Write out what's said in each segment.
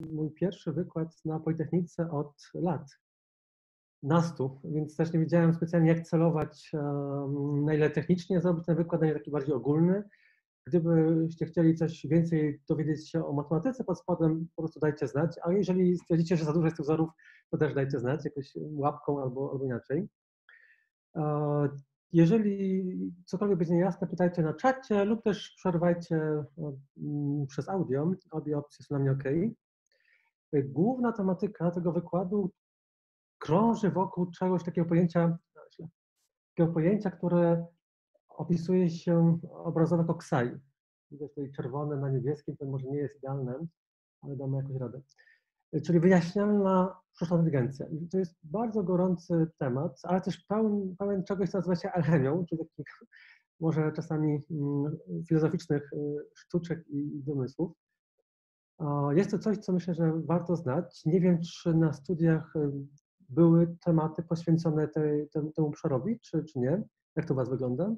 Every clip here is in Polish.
mój pierwszy wykład na Politechnice od lat. Nastu, więc też nie wiedziałem specjalnie, jak celować, na ile technicznie zrobić ten wykład, a nie taki bardziej ogólny. Gdybyście chcieli coś więcej dowiedzieć się o matematyce pod spodem, po prostu dajcie znać. A jeżeli stwierdzicie, że za dużo jest tych wzorów, to też dajcie znać jakoś łapką albo, albo inaczej. Jeżeli cokolwiek będzie niejasne, pytajcie na czacie lub też przerwajcie mm, przez audio. Obie opcje są na mnie OK. Główna tematyka tego wykładu krąży wokół czegoś takiego pojęcia, takiego pojęcia, które opisuje się obrazowo jako ksai. Widać tutaj czerwone na niebieskim, to może nie jest idealne, ale damy jakoś radę. Czyli wyjaśnialna sztuczna inteligencja. I to jest bardzo gorący temat, ale też pełen, pełen czegoś, co nazywa się alchemią, czyli takich może czasami mm, filozoficznych y, sztuczek i domysłów. Jest to coś, co myślę, że warto znać. Nie wiem, czy na studiach y, były tematy poświęcone tej, temu, temu obszarowi, czy, czy nie. Jak to u Was wygląda?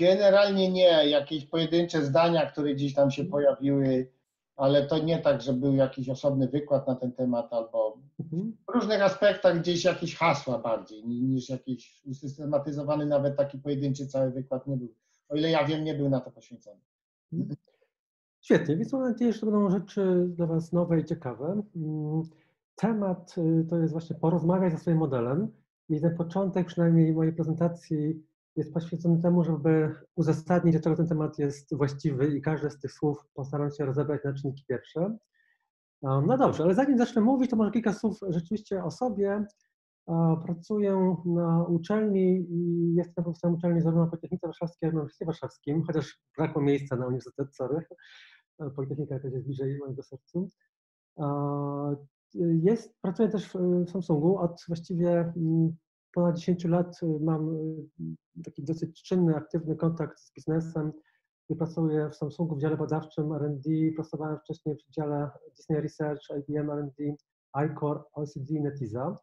Generalnie nie. Jakieś pojedyncze zdania, które gdzieś tam się pojawiły ale to nie tak, że był jakiś osobny wykład na ten temat albo mhm. w różnych aspektach gdzieś jakieś hasła bardziej niż jakiś usystematyzowany nawet taki pojedynczy cały wykład nie był. O ile ja wiem, nie był na to poświęcony. Świetnie, więc mam nadzieję, że to będą rzeczy dla Was nowe i ciekawe. Mm, temat y, to jest właśnie porozmawiać ze swoim modelem i ten początek przynajmniej mojej prezentacji jest poświęcony temu, żeby uzasadnić, dlaczego ten temat jest właściwy i każde z tych słów postaram się rozebrać na czynniki pierwsze. No dobrze, ale zanim zacznę mówić, to może kilka słów rzeczywiście o sobie. Pracuję na uczelni i jestem profesorem uczelni zarówno na Politechnice Warszawskiej, jak i na Uniwersytecie Warszawskim, chociaż brakło miejsca na uniwersytet, sorry. Politechnika jakoś jest bliżej mojego sercu. Jest, pracuję też w Samsungu od właściwie mm, ponad 10 lat y, mam y, taki dosyć czynny, aktywny kontakt z biznesem. I pracuję w Samsungu w dziale badawczym R&D, pracowałem wcześniej w dziale Disney Research, IBM R&D, iCore, OECD i Netiza.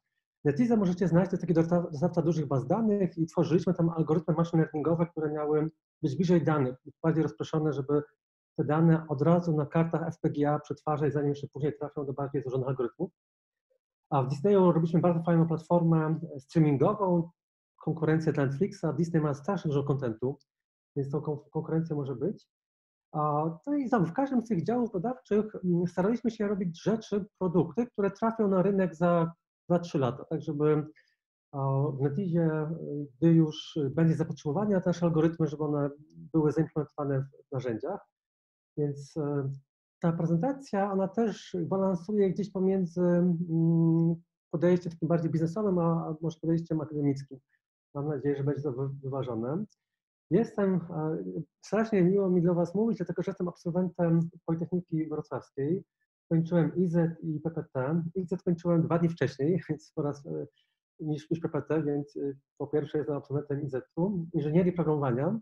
Netiza możecie znać, to jest taki dostawca dużych baz danych i tworzyliśmy tam algorytmy machine learningowe, które miały być bliżej danych, bardziej rozproszone, żeby te dane od razu na kartach FPGA przetwarzać, zanim jeszcze później trafią do bardziej złożonych algorytmów. A w Disneyu robiliśmy bardzo fajną platformę streamingową, konkurencję dla Netflixa. Disney ma strasznie dużo kontentu, więc tą konkurencją może być. No i w każdym z tych działów badawczych mm, staraliśmy się robić rzeczy, produkty, które trafią na rynek za 2-3 lata, tak żeby w Netizie, gdy już będzie zapotrzebowanie na te nasze algorytmy, żeby one były zaimplementowane w narzędziach. Więc e, ta prezentacja, ona też balansuje gdzieś pomiędzy mm, podejściem takim bardziej biznesowym, a może podejściem akademickim. Mam nadzieję, że będzie to wyważone. Jestem, strasznie miło mi do Was mówić, dlatego że jestem absolwentem Politechniki Wrocławskiej. Kończyłem IZ i PPT. IZ kończyłem dwa dni wcześniej, więc po raz e, niż, niż PPT, więc e, po pierwsze jestem absolwentem IZ-u, inżynierii programowania,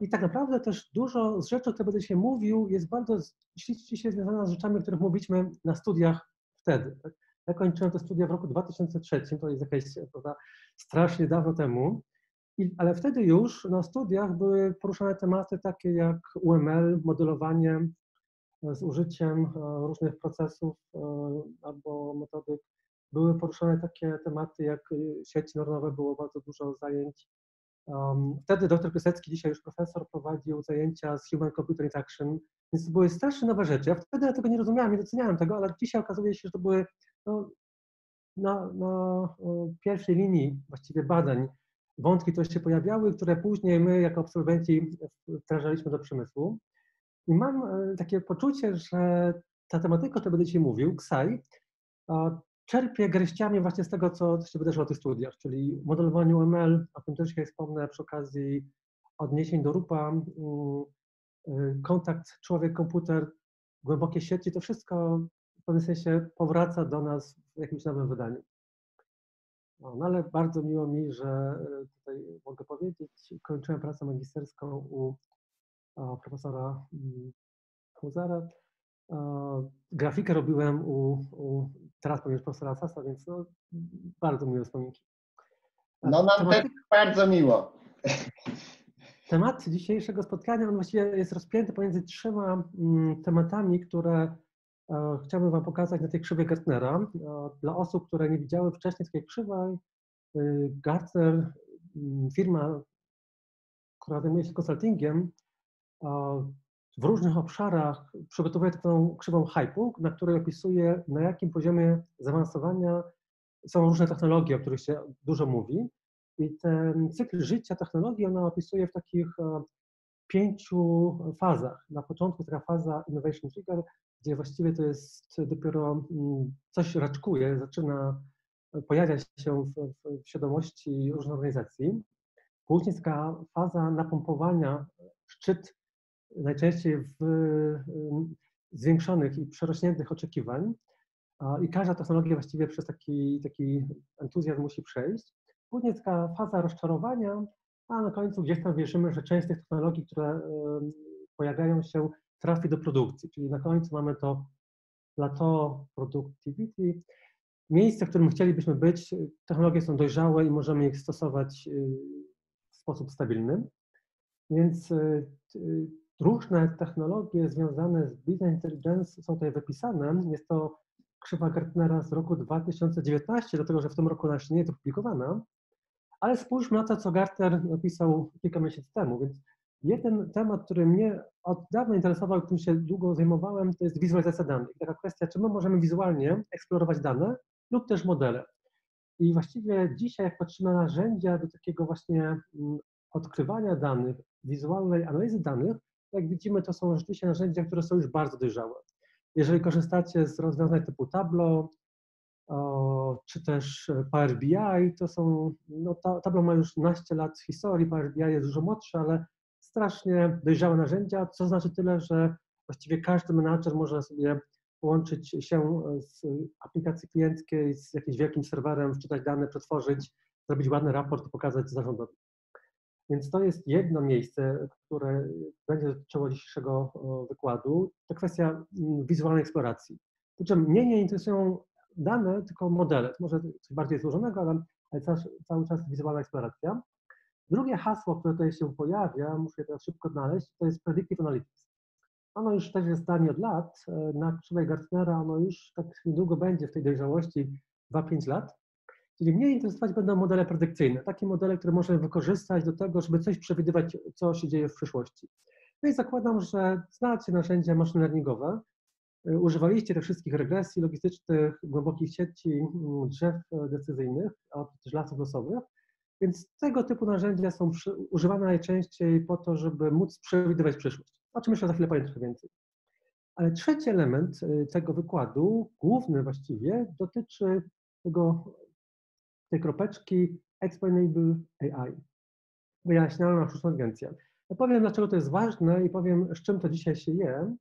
i tak naprawdę też dużo z rzeczy, które będę dzisiaj mówił, jest bardzo ściśle związana z rzeczami, o których mówiliśmy na studiach wtedy. Tak? Ja kończyłem te studia w roku 2003, to jest jakieś prawda, strasznie dawno temu, I, ale wtedy już na studiach były poruszane tematy takie jak UML, modelowanie e, z użyciem e, różnych procesów e, albo metodyk. Były poruszane takie tematy jak sieci neuronowe, było bardzo dużo zajęć Wtedy dr Piasecki, dzisiaj już profesor, prowadził zajęcia z Human Computer Interaction, więc to były strasznie nowe rzeczy. Ja wtedy tego nie rozumiałem, nie doceniałem tego, ale dzisiaj okazuje się, że to były no, na, na pierwszej linii właściwie badań wątki, które się pojawiały, które później my jako absolwenci wdrażaliśmy do przemysłu. I mam e, takie poczucie, że ta tematyka, o której będę dzisiaj mówił, KSAI, czerpię garściami właśnie z tego, co się wydarzyło w tych studiach, czyli modelowaniu ML, o tym też dzisiaj wspomnę przy okazji odniesień do RUPA, mm, y, kontakt człowiek-komputer, głębokie sieci, to wszystko w pewnym sensie powraca do nas w jakimś nowym wydaniu. No, no ale bardzo miło mi, że y, tutaj mogę powiedzieć, kończyłem pracę magisterską u profesora mm, Huzara. Grafikę robiłem u, u teraz powiem profesora Sasa, więc no, bardzo miłe wspominki. No nam Tematyka... też bardzo miło. Temat dzisiejszego spotkania on właściwie jest rozpięty pomiędzy trzema mm, tematami, które e, chciałbym Wam pokazać na tej krzywej Gartnera. E, dla osób, które nie widziały wcześniej takiej krzywej, e, Gartner, mm, firma, która zajmuje się konsultingiem, w różnych obszarach przygotowuje taką krzywą hypu, na której opisuje, na jakim poziomie zaawansowania są różne technologie, o których się dużo mówi. I ten cykl życia technologii ona opisuje w takich e, pięciu fazach. Na początku taka faza Innovation Trigger, gdzie właściwie to jest dopiero mm, coś raczkuje, zaczyna pojawiać się w, w świadomości różnych organizacji. Później taka faza napompowania, szczyt najczęściej w zwiększonych i przerośniętych oczekiwań. I każda technologia właściwie przez taki, taki entuzjazm musi przejść. Później taka faza rozczarowania, a na końcu gdzieś tam wierzymy, że część tych technologii, które pojawiają się, trafi do produkcji. Czyli na końcu mamy to plateau productivity, miejsce, w którym chcielibyśmy być. Technologie są dojrzałe i możemy ich stosować y, w sposób stabilny. Więc y, różne technologie związane z business intelligence są tutaj wypisane. Jest to krzywa Gartnera z roku 2019, dlatego że w tym roku ona jeszcze nie jest opublikowana. Ale spójrzmy na to, co Gartner napisał kilka miesięcy temu. Więc jeden temat, który mnie od dawna interesował, którym się długo zajmowałem, to jest wizualizacja danych. Taka kwestia, czy my możemy wizualnie eksplorować dane lub też modele. I właściwie dzisiaj, jak patrzymy na narzędzia do takiego właśnie mm, odkrywania danych, wizualnej analizy danych, jak widzimy, to są rzeczywiście narzędzia, które są już bardzo dojrzałe. Jeżeli korzystacie z rozwiązań typu Tableau, czy też Power BI, to są, no Tableau ma już 12 lat historii, Power BI jest dużo młodsze, ale strasznie dojrzałe narzędzia, co znaczy tyle, że właściwie każdy menadżer może sobie połączyć się z aplikacji klienckiej, z jakimś wielkim serwerem, wczytać dane, przetworzyć, zrobić ładny raport i pokazać zarządowi. Więc to jest jedno miejsce, które będzie dotyczyło dzisiejszego wykładu. To kwestia mm, wizualnej eksploracji. Przy czym mnie nie interesują dane, tylko modele. To może coś bardziej złożonego, ale, cały, cały czas wizualna eksploracja. Drugie hasło, które tutaj się pojawia, muszę je teraz szybko znaleźć, to jest Predictive Analytics. Ono już też jest zdanie od lat. Na krzywej Gartnera ono już tak niedługo będzie w tej dojrzałości 2-5 lat. Czyli mnie interesować będą modele predykcyjne, takie modele, które możemy wykorzystać do tego, żeby coś przewidywać, co się dzieje w przyszłości. No i zakładam, że znacie narzędzia machine learningowe, używaliście tych wszystkich regresji logistycznych, głębokich sieci, mm, drzew decyzyjnych, a też lasów losowych, więc tego typu narzędzia są używane najczęściej po to, żeby móc przewidywać przyszłość, o czym jeszcze za chwilę powiem trochę więcej. Ale trzeci element y, tego wykładu, główny właściwie, dotyczy tego tej kropeczki Explainable AI, wyjaśnialna sztuczna inteligencja. Ja powiem, dlaczego to jest ważne i powiem, z czym to dzisiaj się je.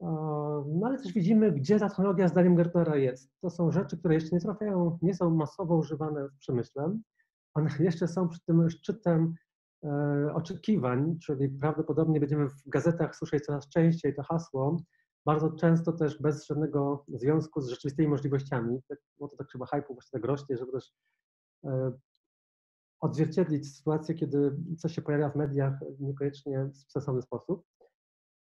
No ale też widzimy, gdzie ta technologia zdaniem Gartnera jest. To są rzeczy, które jeszcze nie trafiają, nie są masowo używane w przemyśle. One jeszcze są przy tym szczytem e, oczekiwań, czyli prawdopodobnie będziemy w gazetach słyszeć coraz częściej to hasło, bardzo często też bez żadnego związku z rzeczywistymi możliwościami. Tak, no to tak trzeba hype'u właśnie tak rośnie, żeby też e, odzwierciedlić sytuację, kiedy coś się pojawia w mediach niekoniecznie w sensowny sposób.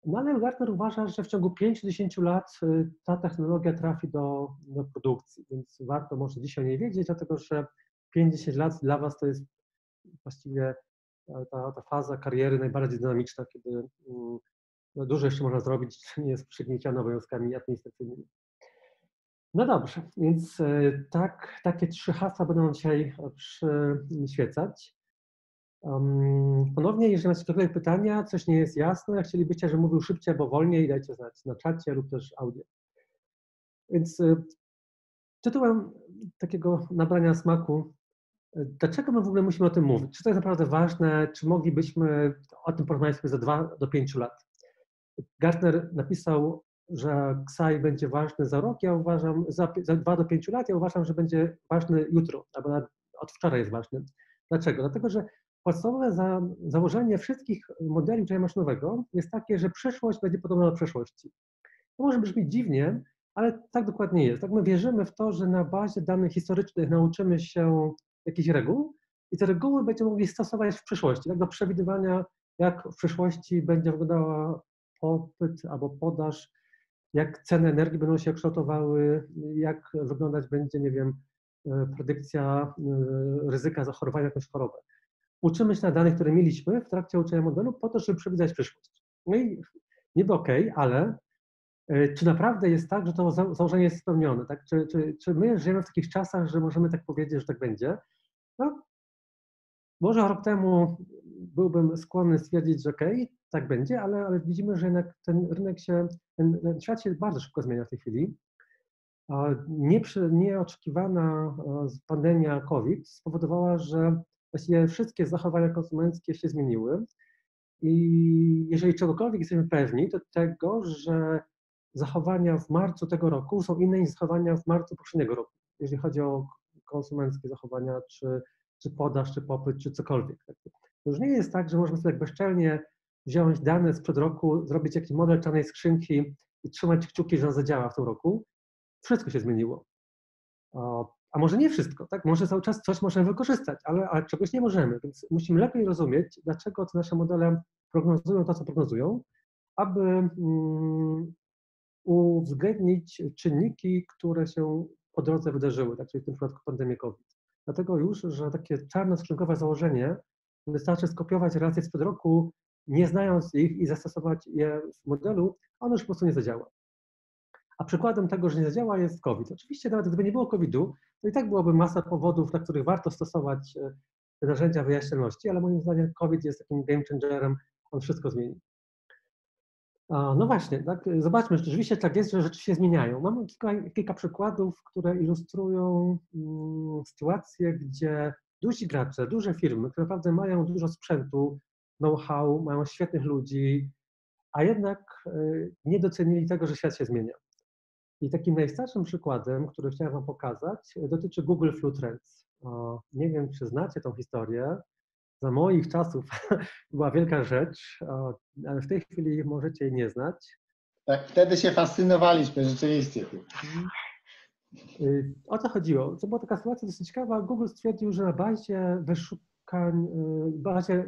No ale Gartner uważa, że w ciągu 5-10 lat e, ta technologia trafi do, do produkcji, więc warto może dzisiaj nie wiedzieć, dlatego że 50 lat dla Was to jest właściwie e, ta, ta faza kariery najbardziej dynamiczna, kiedy mm, dużo jeszcze można zrobić, nie jest przygnieciony obowiązkami administracyjnymi. No dobrze, więc e, tak, takie trzy hasła będą dzisiaj przyświecać. Um, ponownie, jeżeli macie jakiekolwiek pytania, coś nie jest jasne, chcielibyście, że mówił szybciej albo wolniej, dajcie znać na czacie lub też audio. Więc e, tytułem takiego nabrania smaku, e, dlaczego my w ogóle musimy o tym mówić? Czy to jest naprawdę ważne? Czy moglibyśmy o tym porozmawiać za dwa do pięciu lat? Gartner napisał, że KSAI będzie ważny za rok, ja uważam, za, za 2 do 5 lat, ja uważam, że będzie ważny jutro, albo nawet od wczoraj jest ważny. Dlaczego? Dlatego, że podstawowe za, założenie wszystkich modeli uczenia maszynowego jest takie, że przyszłość będzie podobna do przeszłości. To może brzmieć dziwnie, ale tak dokładnie jest. Tak my wierzymy w to, że na bazie danych historycznych nauczymy się jakichś reguł i te reguły będziemy mogli stosować w przyszłości, tak do przewidywania jak w przyszłości będzie wyglądała popyt albo podaż, jak ceny energii będą się kształtowały, jak wyglądać będzie, nie wiem, e, predykcja e, ryzyka zachorowania jakąś chorobę. Uczymy się na danych, które mieliśmy w trakcie uczenia modelu po to, żeby przewidzieć przyszłość. No i niby okej, okay, ale e, czy naprawdę jest tak, że to założenie jest spełnione? Tak? Czy, czy, czy my żyjemy w takich czasach, że możemy tak powiedzieć, że tak będzie? No, może rok temu byłbym skłonny stwierdzić, że okej, okay, tak będzie, ale, ale widzimy, że jednak ten rynek się, ten, ten świat się bardzo szybko zmienia w tej chwili. Nie, nieoczekiwana pandemia COVID spowodowała, że właściwie wszystkie zachowania konsumenckie się zmieniły. I jeżeli czegokolwiek jesteśmy pewni, to tego, że zachowania w marcu tego roku są inne niż zachowania w marcu poprzedniego roku, jeżeli chodzi o konsumenckie zachowania, czy, czy podaż, czy popyt, czy cokolwiek. To już nie jest tak, że możemy sobie tak bezczelnie wziąć dane sprzed roku, zrobić jakiś model czarnej skrzynki i trzymać kciuki, że on zadziała w tym roku. Wszystko się zmieniło. A może nie wszystko, tak? Może cały czas coś możemy wykorzystać, ale, ale czegoś nie możemy, więc musimy lepiej rozumieć, dlaczego te nasze modele prognozują to, co prognozują, aby um, uwzględnić czynniki, które się po drodze wydarzyły, tak? czyli w tym przypadku pandemię COVID. Dlatego już, że takie czarno-skrzynkowe założenie wystarczy skopiować relacje sprzed roku, nie znając ich i zastosować je w modelu, ono już po prostu nie zadziała. A przykładem tego, że nie zadziała jest COVID. Oczywiście nawet gdyby nie było COVID-u, to i tak byłoby masa powodów, dla których warto stosować e, te narzędzia wyjaśnioności, ale moim zdaniem COVID jest takim game changerem, on wszystko zmieni. No właśnie, tak, zobaczmy, rzeczywiście tak jest, że rzeczy się zmieniają. Mamy kilka, kilka przykładów, które ilustrują mm, sytuację, gdzie duzi gracze, duże firmy, które naprawdę mają dużo sprzętu, know-how, mają świetnych ludzi, a jednak e, nie docenili tego, że świat się zmienia. I takim najstarszym przykładem, który chciałem Wam pokazać, dotyczy Google Flu Trends. Nie wiem, czy znacie tą historię. Za moich czasów była wielka rzecz, ale w tej chwili możecie jej nie znać. Tak, wtedy się fascynowaliśmy rzeczywiście. Y, o co chodziło? To była taka sytuacja dosyć ciekawa. Google stwierdził, że na bazie wyszukań, y, bazie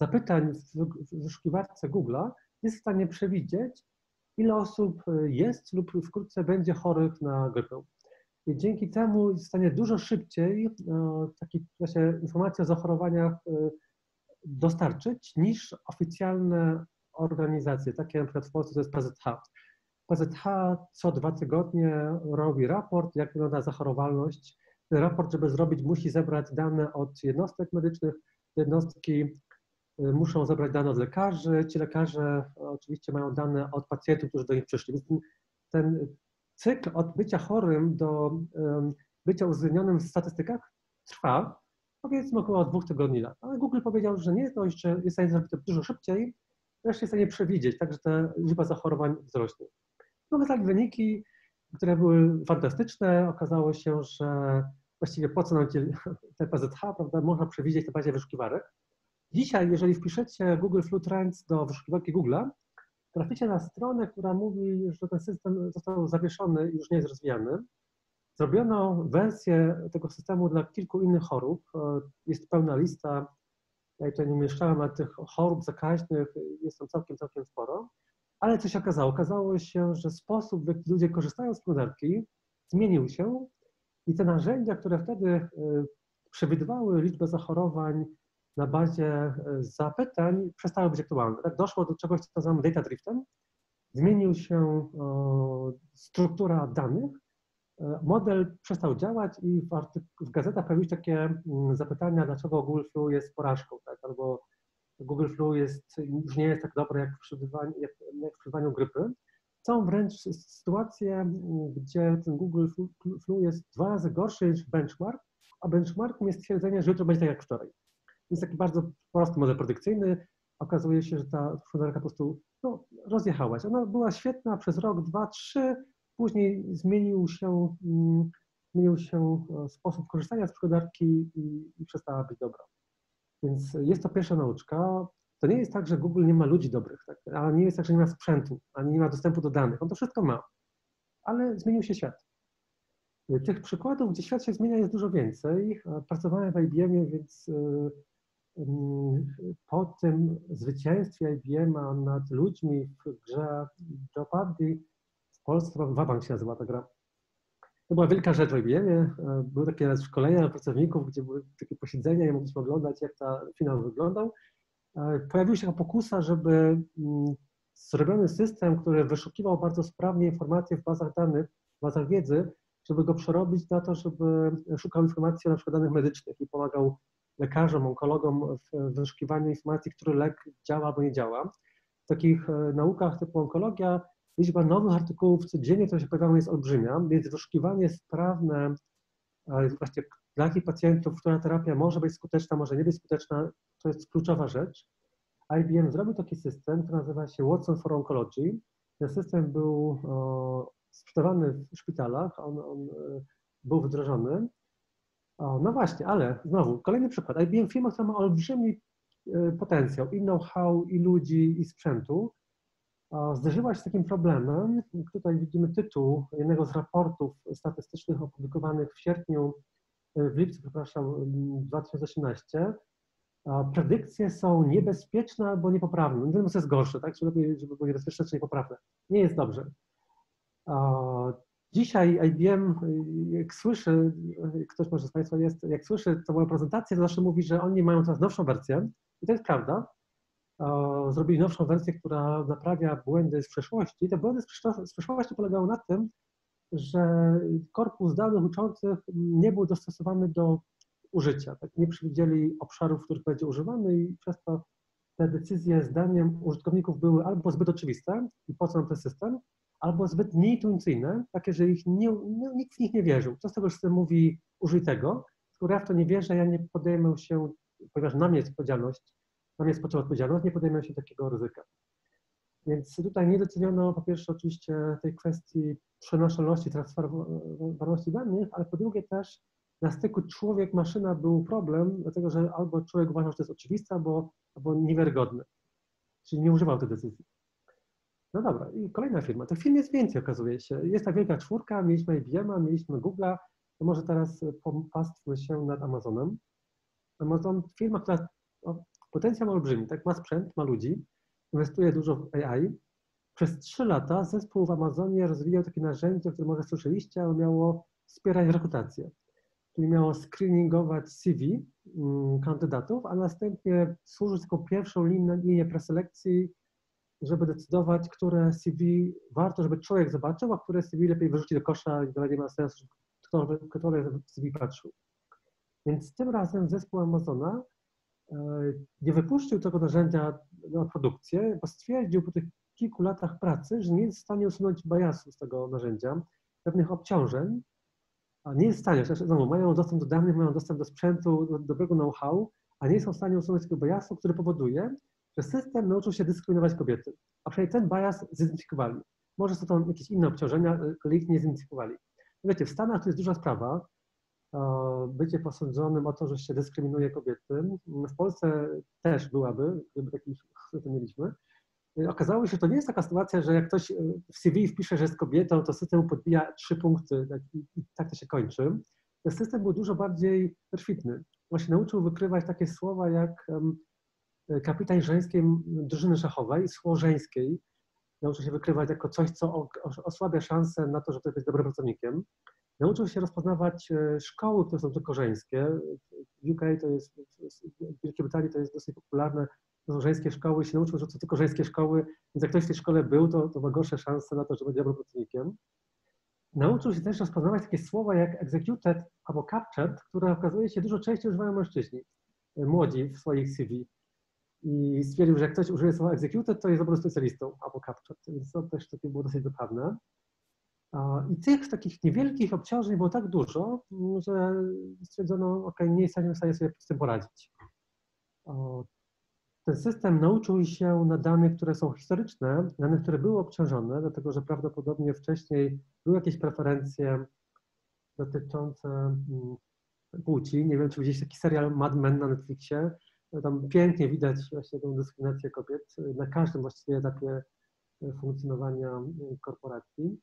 zapytań w wyszukiwarce Google'a jest w stanie przewidzieć, ile osób y, jest lub wkrótce będzie chorych na grypę. I dzięki temu jest w stanie dużo szybciej y, takie informacje o zachorowaniach y, dostarczyć niż oficjalne organizacje, takie przykład w Polsce to jest PZH. PZH co dwa tygodnie robi raport, jak wygląda zachorowalność. Ten raport, żeby zrobić, musi zebrać dane od jednostek medycznych, jednostki muszą zebrać dane od lekarzy. Ci lekarze oczywiście mają dane od pacjentów, którzy do nich przyszli. Więc ten, ten cykl od bycia chorym do bycia uwzględnionym w statystykach trwa powiedzmy około dwóch tygodni lat. Ale Google powiedział, że nie dość, że jest w stanie zrobić to dużo szybciej, wreszcie jest w stanie przewidzieć, tak, że ta liczba zachorowań wzrośnie. No wydali wyniki, które były fantastyczne. Okazało się, że właściwie po co nam te PZH, prawda, można przewidzieć na bazie wyszukiwarek. Dzisiaj, jeżeli wpiszecie Google Flu Trends do wyszukiwarki Google'a, traficie na stronę, która mówi, że ten system został zawieszony i już nie jest rozwijany. Zrobiono wersję tego systemu dla kilku innych chorób. Jest pełna lista, ja tutaj nie umieszczałem, ale tych chorób zakaźnych jest tam całkiem, całkiem sporo. Ale co się okazało? Okazało się, że sposób, w jaki ludzie korzystają z przeglądarki, zmienił się i te narzędzia, które wtedy e, przewidywały liczbę zachorowań na bazie e, zapytań przestały być aktualne. Tak doszło do czegoś, co nazywamy data driftem. Zmienił się struktura danych, e, model przestał działać i w, w gazetach pojawiły się takie mm, zapytania, dlaczego Google Flu jest porażką, tak? albo Google Flu jest, już nie jest tak dobre jak w przewidywaniu, jak, jak w grypy. Są wręcz sytuacje, gdzie ten Google Flu jest dwa razy gorszy niż benchmark, a benchmarkiem jest stwierdzenie, że jutro będzie tak jak wczoraj jest taki bardzo prosty model predykcyjny. Okazuje się, że ta gospodarka po prostu no, rozjechała się. Ona była świetna przez rok, dwa, trzy, później zmienił się, mm, zmienił się e, sposób korzystania z gospodarki i, i przestała być dobra. Więc jest to pierwsza nauczka. To nie jest tak, że Google nie ma ludzi dobrych, tak? ale nie jest tak, że nie ma sprzętu, ani nie ma dostępu do danych. On to wszystko ma, ale zmienił się świat. Tych przykładów, gdzie świat się zmienia, jest dużo więcej. Pracowałem w IBM, więc e, po tym zwycięstwie IBM nad ludźmi w grze Jeopardy w Polsce, Wabank się nazywa ta gra, to była wielka rzecz w IBM. Były takie szkolenia dla pracowników, gdzie były takie posiedzenia i mogliśmy oglądać, jak ta finał wyglądał. Pojawiła się taka pokusa, żeby mm, zrobiony system, który wyszukiwał bardzo sprawnie informacje w bazach danych, w bazach wiedzy, żeby go przerobić na to, żeby szukał informacji na przykład danych medycznych i pomagał lekarzom, onkologom w wyszukiwaniu informacji, który lek działa albo nie działa. W takich e, naukach typu onkologia liczba nowych artykułów codziennie, które się pojawiają, jest olbrzymia, więc wyszukiwanie sprawne właśnie dla jakich pacjentów, która terapia może być skuteczna, może nie być skuteczna, to jest kluczowa rzecz. IBM zrobił taki system, który nazywa się Watson for Oncology. Ten system był sprzedawany w szpitalach, on, on e, był wdrożony. O, no właśnie, ale znowu, kolejny przykład. IBM firma, która ma olbrzymi e, potencjał i know-how, i ludzi, i sprzętu, zderzyła się z takim problemem. Tutaj widzimy tytuł jednego z raportów statystycznych opublikowanych w sierpniu, e, w lipcu, przepraszam, 2018. Predykcje są niebezpieczne albo niepoprawne. Nie wiem, co jest gorsze, tak? Czy lepiej, żeby były niebezpieczne, czy niepoprawne. Nie jest dobrze. Dzisiaj IBM, jak słyszy, ktoś może z Państwa jest, jak słyszy tą moją prezentację, to zawsze mówi, że oni mają teraz nowszą wersję i to jest prawda. Zrobili nowszą wersję, która naprawia błędy z przeszłości. Te błędy z przeszłości polegały na tym, że korpus danych uczących nie był dostosowany do użycia. Tak? Nie przewidzieli obszarów, w których będzie używany i przez to te decyzje zdaniem użytkowników były albo zbyt oczywiste i po co nam ten system, albo zbyt nieintuicyjne, takie, że ich nie, no, nikt w nich nie wierzył. Co tego, że system mówi użyj tego, skoro ja w to nie wierzę, ja nie podejmę się, ponieważ na mnie jest odpowiedzialność, na mnie spoczywa odpowiedzialność, nie podejmę się takiego ryzyka. Więc tutaj nie doceniono po pierwsze oczywiście tej kwestii przenoszalności, transferowalności danych, ale po drugie też na styku człowiek-maszyna był problem, dlatego że albo człowiek uważał, że to jest oczywiste, albo, albo niewiarygodne. Czyli nie używał tej decyzji. No dobra, i kolejna firma. Tych firm jest więcej, okazuje się. Jest ta wielka czwórka, mieliśmy IBM, mieliśmy Google'a, to może teraz popastwmy się nad Amazonem. Amazon, firma, która potencjał ma olbrzymi, tak? Ma sprzęt, ma ludzi, inwestuje dużo w AI. Przez trzy lata zespół w Amazonie rozwijał takie narzędzie, które może słyszeliście, ale miało wspierać rekrutację. Czyli miało screeningować CV mm, kandydatów, a następnie służyć jako pierwszą linię preselekcji żeby decydować, które CV warto, żeby człowiek zobaczył, a które CV lepiej wyrzucić do kosza i dalej nie ma sensu, kto, które CV patrzył. Więc tym razem zespół Amazona e, nie wypuścił tego narzędzia na produkcję, bo stwierdził po tych kilku latach pracy, że nie jest w stanie usunąć biasu z tego narzędzia, pewnych obciążeń, a nie jest w stanie, znaczy, znowu, mają dostęp do danych, mają dostęp do sprzętu, do dobrego know-how, a nie są w stanie usunąć tego biasu, który powoduje, że system nauczył się dyskryminować kobiety, a przynajmniej ten bias zidentyfikowali. Może są to jakieś inne obciążenia, ale ich nie zidentyfikowali. Wiecie, w Stanach to jest duża sprawa, bycie posądzonym o to, że się dyskryminuje kobiety. W Polsce też byłaby, gdyby taki system mieliśmy. Okazało się, że to nie jest taka sytuacja, że jak ktoś w CV wpisze, że jest kobietą, to system podbija trzy punkty tak, i, tak to się kończy. Ten system był dużo bardziej perfidny. On się nauczył wykrywać takie słowa jak kapitan żeńskiej drużyny szachowej, żeńskiej, nauczył się wykrywać jako coś, co osłabia szanse na to, żeby być dobrym pracownikiem. Nauczył się rozpoznawać e, szkoły, które są tylko żeńskie. W UK to jest, w Wielkiej Brytanii to jest dosyć popularne, to są żeńskie szkoły. Się nauczył, że to tylko żeńskie szkoły, więc jak ktoś w tej szkole był, to, to ma gorsze szanse na to, żeby być dobrym pracownikiem. Nauczył się też rozpoznawać takie słowa jak executed albo captured, które okazuje się dużo częściej używają mężczyźni, e, młodzi w swoich CV i stwierdził, że jak ktoś użyje słowa executed, to jest prostu specjalistą albo captured, więc to też takie było dosyć zabawne. I tych takich niewielkich obciążeń było tak dużo, że stwierdzono, ok, nie jesteśmy w stanie sobie z tym poradzić. Ten system nauczył się na danych, które są historyczne, dane, które były obciążone, dlatego że prawdopodobnie wcześniej były jakieś preferencje dotyczące mm, płci. Nie wiem, czy widzieliście taki serial Mad Men na Netflixie, tam pięknie widać właśnie tę dyskryminację kobiet na każdym właściwie etapie e, funkcjonowania e, korporacji.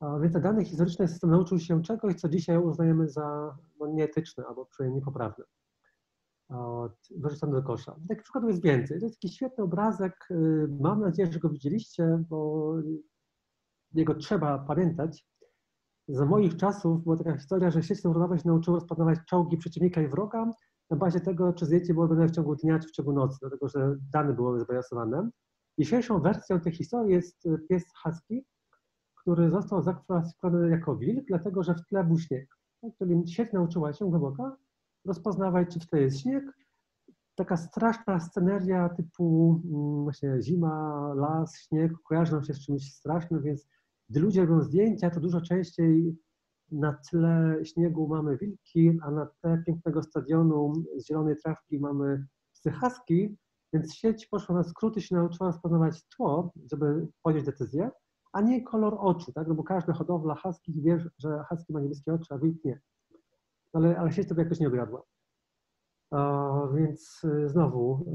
A więc te dane historyczne system nauczył się czegoś, co dzisiaj uznajemy za no, nieetyczne albo przynajmniej niepoprawne. wyrzucony do kosza. Takich przykładów jest więcej. To jest taki świetny obrazek. Y, mam nadzieję, że go widzieliście, bo jego trzeba pamiętać. Za moich czasów była taka historia, że sieć neuronowa się nauczyła rozpoznawać czołgi przeciwnika i wroga na bazie tego, czy zdjęcie było w ciągu dnia, czy w ciągu nocy, dlatego że dane były zbilansowane. Dzisiejszą wersją tej historii jest y, pies Husky, który został zakwalifikowany jako wilk, dlatego że w tle był śnieg. Czyli sieć nauczyła się głęboko rozpoznawać, czy w tle jest śnieg. Taka straszna sceneria typu mm, właśnie zima, las, śnieg kojarzy nam się z czymś strasznym, więc gdy ludzie robią zdjęcia, to dużo częściej na tle śniegu mamy wilki, a na tle pięknego stadionu z zielonej trawki mamy psychaski, więc sieć poszła na skróty, się nauczyła rozpoznawać tło, żeby podjąć decyzję, a nie kolor oczu, tak? No bo każda hodowla husky wie, że husky ma niebieskie oczy, a wilk nie. Ale, ale sieć tego jakoś nie odgadła. Więc y, znowu,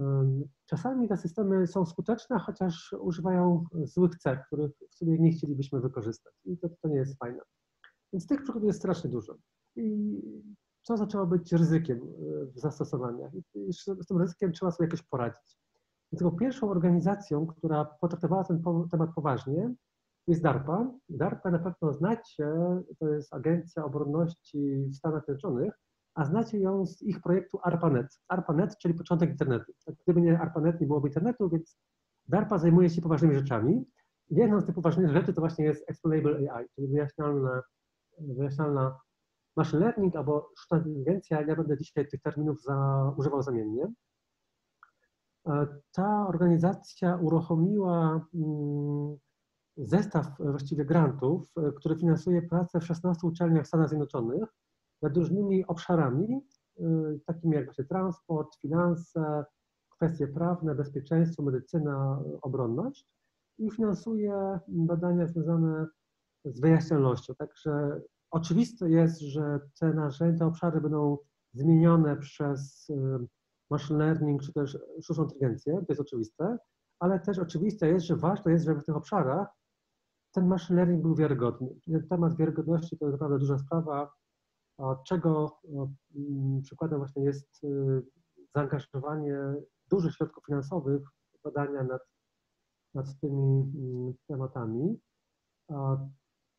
czasami te systemy są skuteczne, chociaż używają złych cech, których w sobie nie chcielibyśmy wykorzystać. I to, to nie jest fajne. Więc tych przykładów jest strasznie dużo. I co zaczęło być ryzykiem y, w zastosowaniach? I z tym ryzykiem trzeba sobie jakoś poradzić. Dlatego pierwszą organizacją, która potraktowała ten temat poważnie, jest DARPA. DARPA na pewno znacie, to jest Agencja Obronności w Stanach Zjednoczonych, a znacie ją z ich projektu ARPANET. ARPANET, czyli początek internetu. Gdyby nie ARPANET, nie byłoby internetu, więc DARPA zajmuje się poważnymi rzeczami. Jedną z tych poważnych rzeczy to właśnie jest Explainable AI, czyli wyjaśnialna, wyjaśnialna machine learning albo sztuczna inteligencja. Ja będę dzisiaj tych terminów za, używał zamiennie. E, ta organizacja uruchomiła mm, zestaw właściwie grantów, e, który finansuje pracę w 16 uczelniach w Stanach Zjednoczonych nad różnymi obszarami, y, takimi jak właśnie transport, finanse, kwestie prawne, bezpieczeństwo, medycyna, obronność i finansuje badania związane z wyjaśnialnością. Także oczywiste jest, że te narzędzia, te obszary będą zmienione przez y, machine learning czy też sztuczną inteligencję, to jest oczywiste, ale też oczywiste jest, że ważne jest, żeby w tych obszarach ten machine learning był wiarygodny. Temat wiarygodności to jest naprawdę duża sprawa czego mm, przykładem właśnie jest y, zaangażowanie dużych środków finansowych w badania nad, nad tymi mm, tematami.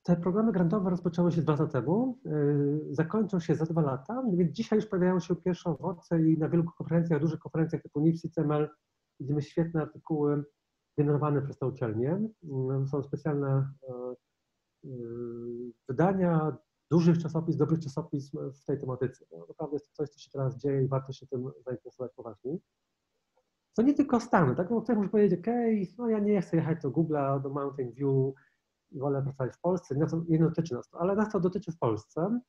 Te programy grantowe rozpoczęły się dwa lata temu, y, zakończą się za dwa lata, więc dzisiaj już pojawiają się pierwsze owoce i na wielu konferencjach, dużych konferencjach typu NIPSI, CML widzimy świetne artykuły generowane przez te uczelnie. Mm, są specjalne y, wydania, dużych czasopis, dobrych czasopism w tej tematyce. No, naprawdę jest to coś, co się teraz dzieje i warto się tym zainteresować poważnie. To nie tylko Stany, tak? No, ktoś może powiedzieć, ok, no ja nie chcę jechać do Google'a, do Mountain View, wolę pracować w Polsce, to nie dotyczy nas to, ale nas to dotyczy w Polsce.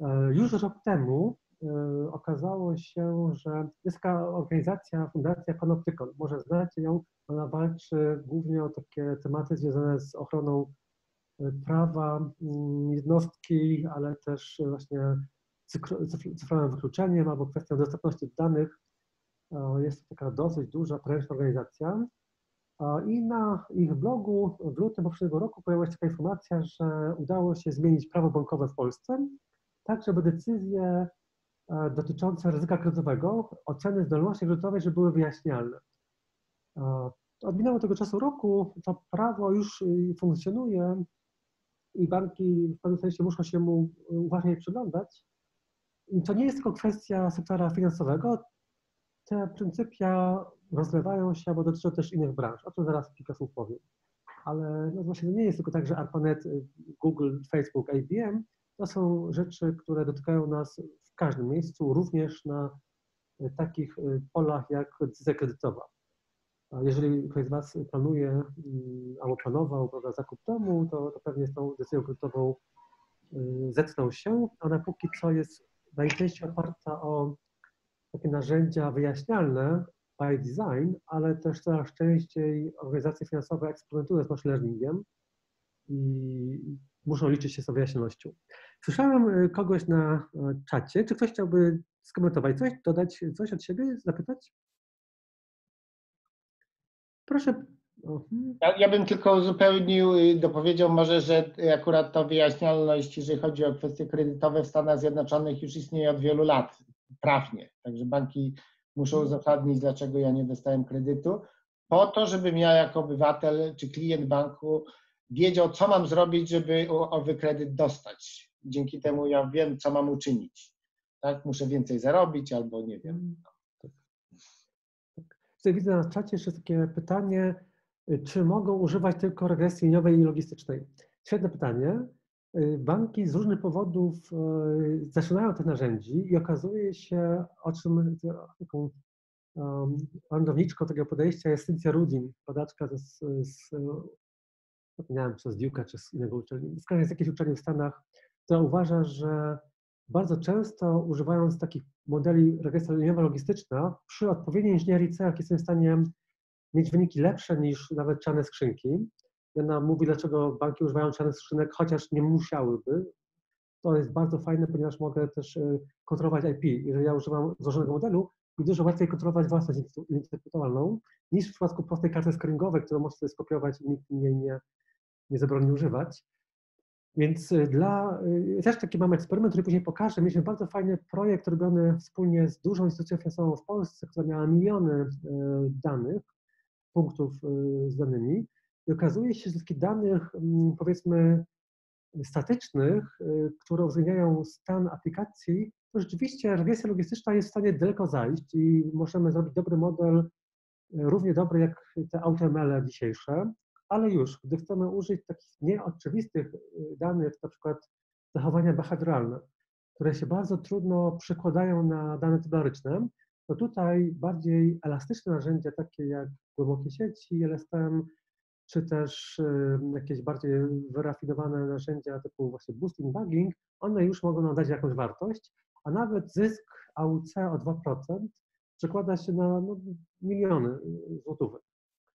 E, już rok temu e, okazało się, że jest taka organizacja, fundacja Panoptykon, może znacie ją, ona walczy głównie o takie tematy związane z ochroną prawa mm, jednostki, ale też właśnie cyfrowym wykluczeniem albo kwestią dostępności danych. Jest to taka dosyć duża, prężna organizacja. I na ich blogu w lutym poprzedniego roku pojawiła się taka informacja, że udało się zmienić prawo bankowe w Polsce, tak żeby decyzje e, dotyczące ryzyka kredytowego, oceny zdolności kredytowej, żeby były wyjaśnialne. Od minęło tego czasu roku to prawo już y, funkcjonuje, i banki w pewnym sensie muszą się mu uważniej przyglądać. I to nie jest tylko kwestia sektora finansowego. Te pryncypia rozlewają się, bo dotyczą też innych branż. O czym zaraz kilka słów powiem. Ale no właśnie nie jest tylko tak, że ARPANET, Google, Facebook, IBM to są rzeczy, które dotykają nas w każdym miejscu, również na takich polach jak decyzja kredytowa. Jeżeli ktoś z Was planuje mm, albo planował prawda, zakup domu, to, to pewnie z tą decyzją kredytową y, zetknął się. Ona póki co jest najczęściej oparta o takie narzędzia wyjaśnialne by design, ale też coraz częściej organizacje finansowe eksperymentują z machine learningiem i muszą liczyć się z tą wyjaśnionością. Słyszałem y, kogoś na y, czacie. Czy ktoś chciałby skomentować coś, dodać coś od siebie, zapytać? Proszę. Mhm. Ja, ja, bym tylko uzupełnił, y, dopowiedział może, że akurat ta wyjaśnialność, jeżeli chodzi o kwestie kredytowe w Stanach Zjednoczonych już istnieje od wielu lat. prawnie. Także banki muszą uzasadnić, dlaczego ja nie dostałem kredytu, po to, żebym ja jako obywatel czy klient banku wiedział, co mam zrobić, żeby owy kredyt dostać. Dzięki temu ja wiem, co mam uczynić. Tak, muszę więcej zarobić albo nie wiem. Tak. Tutaj widzę na czacie jeszcze takie pytanie, czy mogą używać tylko regresji liniowej i logistycznej? Świetne pytanie. Banki z różnych powodów e, zaczynają tych narzędzi i okazuje się, o czym taką um, orędowniczką tego podejścia jest Cynthia Rudin, badaczka z, z zapomniałem, czy z Duke'a, czy z innego uczelni, z jakiejś uczelni w Stanach, która uważa, że bardzo często używając takich modeli regresja liniowa logistyczna, przy odpowiedniej inżynierii cech jestem w stanie mieć wyniki lepsze niż nawet czarne skrzynki. I ona mówi, dlaczego banki używają czarnych skrzynek, chociaż nie musiałyby. To jest bardzo fajne, ponieważ mogę też e, kontrolować IP. Jeżeli ja używam złożonego modelu, mi dużo łatwiej kontrolować własność interpretualną niż w przypadku prostej karty scaringowej, którą możesz sobie skopiować i nikt nie, nie zabroni używać. Więc y, dla, y, też taki mamy eksperyment, który później pokażę. Mieliśmy bardzo fajny projekt robiony wspólnie z dużą instytucją finansową w Polsce, która miała miliony y, danych, punktów z danymi. I okazuje się, że takich danych, mm, powiedzmy, statycznych, które uwzględniają stan aplikacji, to rzeczywiście regresja logistyczna jest w stanie daleko zajść i możemy zrobić dobry model, równie dobry jak te AutoML dzisiejsze. Ale już, gdy chcemy użyć takich nieoczywistych y, danych, na przykład zachowania behawioralne, które się bardzo trudno przekładają na dane tabularyczne, to tutaj bardziej elastyczne narzędzia, takie jak głębokie sieci, LSTM, czy też jakieś bardziej wyrafinowane narzędzia typu właśnie boosting, bugging, one już mogą nam dać jakąś wartość, a nawet zysk AUC o 2% przekłada się na no, miliony y, złotówek.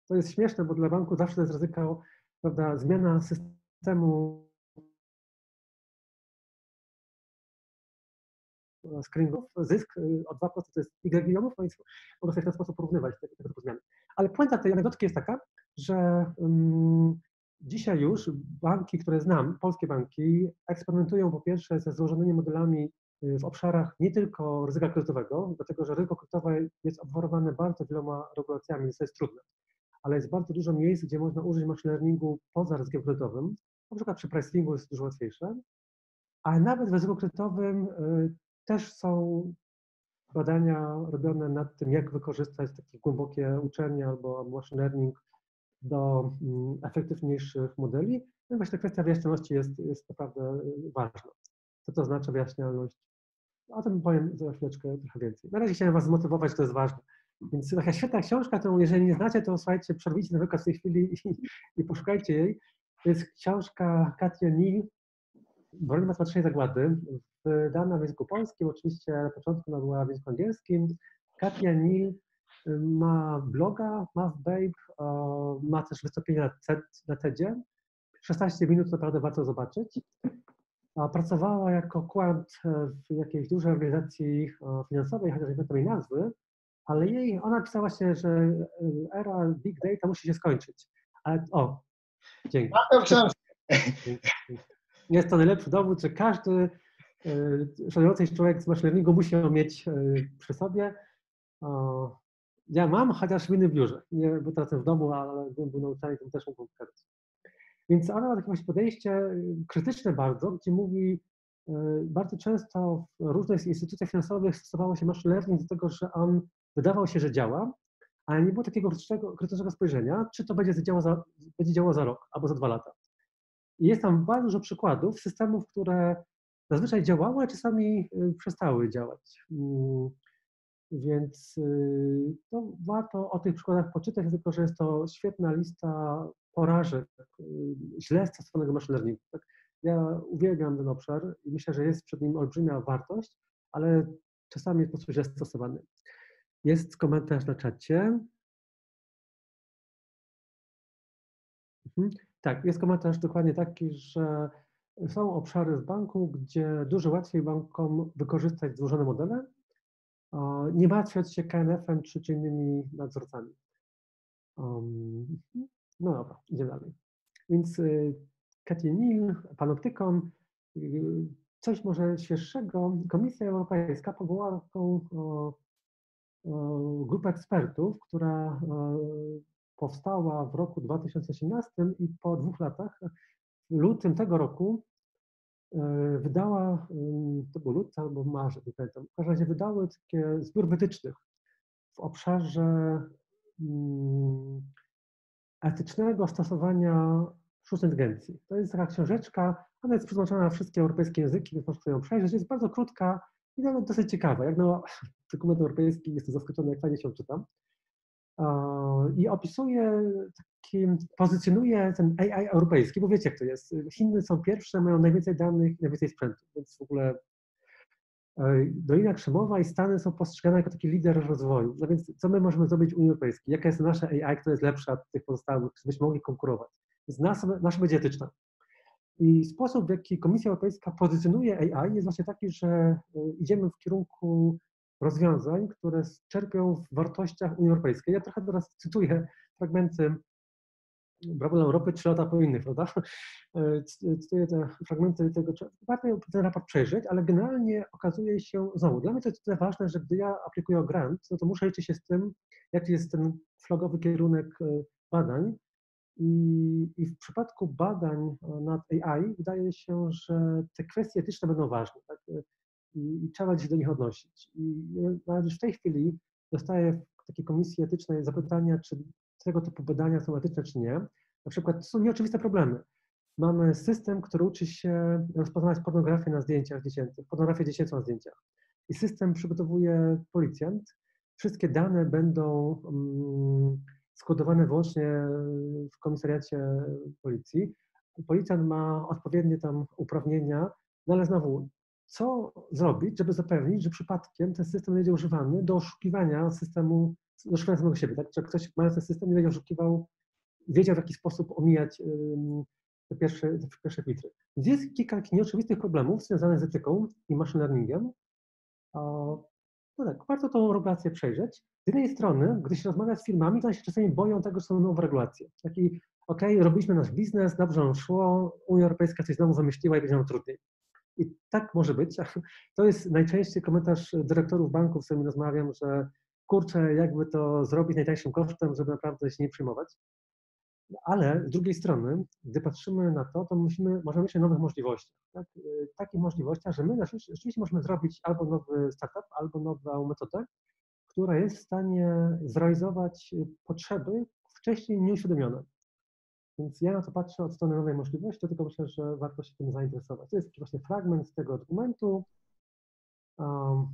To jest śmieszne, bo dla banku zawsze to jest ryzyko, prawda, zmiana systemu screeningów, zysk y, o 2% to jest y milionów, no i można sobie w ten sposób porównywać tego, tego typu zmiany. Ale puenta tej anegdotki jest taka, że um, dzisiaj już banki, które znam, polskie banki, eksperymentują po pierwsze ze złożonymi modelami y, w obszarach nie tylko ryzyka kredytowego, dlatego że ryzyko kredytowe jest obwarowane bardzo wieloma regulacjami, więc to jest trudne ale jest bardzo dużo miejsc, gdzie można użyć machine learningu poza ryzykiem kredytowym. Na przykład przy pricingu jest dużo łatwiejsze, ale nawet w ryzyku kredytowym y, też są badania robione nad tym, jak wykorzystać takie głębokie uczenie albo machine learning do mm, efektywniejszych modeli. No właśnie kwestia wyjaśnialności jest, jest naprawdę ważna. Co to znaczy wyjaśnialność? O tym powiem za chwileczkę trochę więcej. Na razie chciałem Was zmotywować, to jest ważne. Więc taka świetna książka, którą jeżeli nie znacie, to słuchajcie, przerwijcie na wykaz w tej chwili i, i poszukajcie jej. To jest książka Katia Neal, Broń matematycznej zagłady, wydana w języku polskim, oczywiście na początku ona była w języku angielskim. Katia Neal y, ma bloga, ma w Babe, ma też wystąpienia na, TED, na TEDzie. 16 minut naprawdę warto zobaczyć. Pracowała jako quant w jakiejś dużej organizacji finansowej, chociaż nie pamiętam jej nazwy, ale jej, ona pisała się, że e, era big data musi się skończyć. Ale o, dzięki. Jest to najlepszy dowód, że każdy szanujący się człowiek z learningu musi ją mieć e, przy sobie. Ja mam, chociaż w innym biurze, nie, bo teraz w domu, ale gdybym był nauczany, to też mógłbym pokazać. Więc ona ma takie właśnie podejście krytyczne bardzo, gdzie mówi, bardzo często w różnych instytucjach finansowych stosowało się machine learning do tego, że on wydawało się, że działa, ale nie było takiego krytycznego, krytycznego spojrzenia, czy to będzie działało, za, będzie działało za rok albo za dwa lata. I jest tam bardzo dużo przykładów systemów, które zazwyczaj działały, a czasami y, przestały działać. Mm, więc to warto o tych przykładach poczytać, tylko że jest to świetna lista porażek y, źle stosowanego machine learningu. Tak? Ja uwielbiam ten obszar i myślę, że jest przed nim olbrzymia wartość, ale czasami jest po prostu źle stosowany. Jest komentarz na czacie. Mhm. Tak, jest komentarz dokładnie taki, że są obszary w banku, gdzie dużo łatwiej bankom wykorzystać złożone modele, nie martwiąc się KNF-em czy, czy innymi nadzorcami. No dobra, idziemy dalej. Więc y, Katie Neal, Panoptykon, y, coś może świeższego. Komisja Europejska powołała taką grupę ekspertów, która powstała w roku 2018 i po dwóch latach, w lutym tego roku, wydała, to był luty albo marzec, nie pamiętam, w każdym razie wydały takie zbiór wytycznych w obszarze mm, etycznego stosowania sztucznej inteligencji. To jest taka książeczka, ona jest przetłumaczona na wszystkie europejskie języki, więc można ją przejrzeć. Jest bardzo krótka i nawet dosyć ciekawa. Jak na dokument europejski jest to zaskoczony, jak fajnie się czytam. I opisuje, taki, pozycjonuje ten AI europejski, bo wiecie jak to jest. Chiny są pierwsze, mają najwięcej danych, najwięcej sprzętu, więc w ogóle e, Dolina Krzemowa i Stany są postrzegane jako taki lider rozwoju. No więc co my możemy zrobić w Unii Europejskiej? Jaka jest nasza AI, która jest lepsza od tych pozostałych, żebyśmy mogli konkurować? Więc nasza, nasza będzie etyczna. I sposób, w jaki Komisja Europejska pozycjonuje AI jest właśnie taki, że e, idziemy w kierunku rozwiązań, które czerpią w wartościach Unii Europejskiej. Ja trochę teraz cytuję fragmenty Brawo Europy trzy lata po innych, prawda? E, cytuję te fragmenty tego, warto ten raport przejrzeć, ale generalnie okazuje się, znowu, dla mnie to jest ważne, że gdy ja aplikuję o grant, no to muszę liczyć się z tym, jaki jest ten flagowy kierunek e, badań, i, I, w przypadku badań nad AI wydaje się, że te kwestie etyczne będą ważne tak? I, i trzeba się do nich odnosić. I nawet już w tej chwili dostaję w takiej komisji etycznej zapytania, czy tego typu badania są etyczne, czy nie. Na przykład to są nieoczywiste problemy. Mamy system, który uczy się rozpoznawać pornografię na zdjęciach dziecięcych, pornografię dziecięcą na zdjęciach. I system przygotowuje policjant. Wszystkie dane będą um, skodowane wyłącznie w komisariacie policji. Policjant ma odpowiednie tam uprawnienia, no ale znowu, co zrobić, żeby zapewnić, że przypadkiem ten system będzie używany do oszukiwania systemu, do oszukiwania samego siebie, tak? Że ktoś mając ten system nie będzie oszukiwał, wiedział w jaki sposób omijać te pierwsze, te pierwsze filtry. Więc jest kilka nieoczywistych problemów związanych z etyką i machine learningiem. No tak, warto tą regulację przejrzeć. Z jednej strony, gdy się rozmawia z firmami, to one się czasami boją tego, że są nowe regulacje. Taki, ok, robiliśmy nasz biznes, dobrze nam szło, Unia Europejska coś znowu zamyśliła i będzie nam trudniej. I tak może być. To jest najczęściej komentarz dyrektorów banków, z którymi rozmawiam, że kurczę, jakby to zrobić najtańszym kosztem, żeby naprawdę się nie przyjmować. Ale z drugiej strony, gdy patrzymy na to, to musimy, możemy myśleć o nowych możliwościach. Tak? Takich możliwościach, że my rzeczywiście możemy zrobić albo nowy startup, albo nową metodę, która jest w stanie zrealizować potrzeby wcześniej nieuświadomione. Więc ja na to patrzę od strony nowej możliwości, tylko myślę, że warto się tym zainteresować. To jest taki właśnie fragment z tego dokumentu. Um,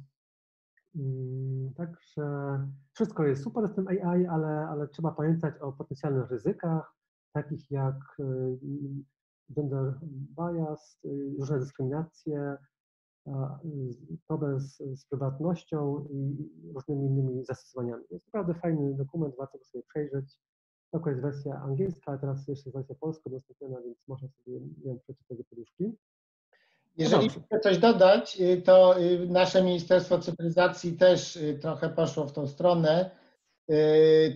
Także wszystko jest super z tym AI, ale, ale trzeba pamiętać o potencjalnych ryzykach, takich jak y, gender bias, y, różne dyskryminacje, problem z, z prywatnością i różnymi innymi zastosowaniami. Jest naprawdę fajny dokument, warto go sobie przejrzeć. To jest wersja angielska, ale teraz jeszcze jest wersja polska udostępniona, więc można sobie ją przeczytać do poduszki. Jeżeli chcę coś dodać, y, to y, nasze Ministerstwo Cyfryzacji też y, trochę poszło w tą stronę.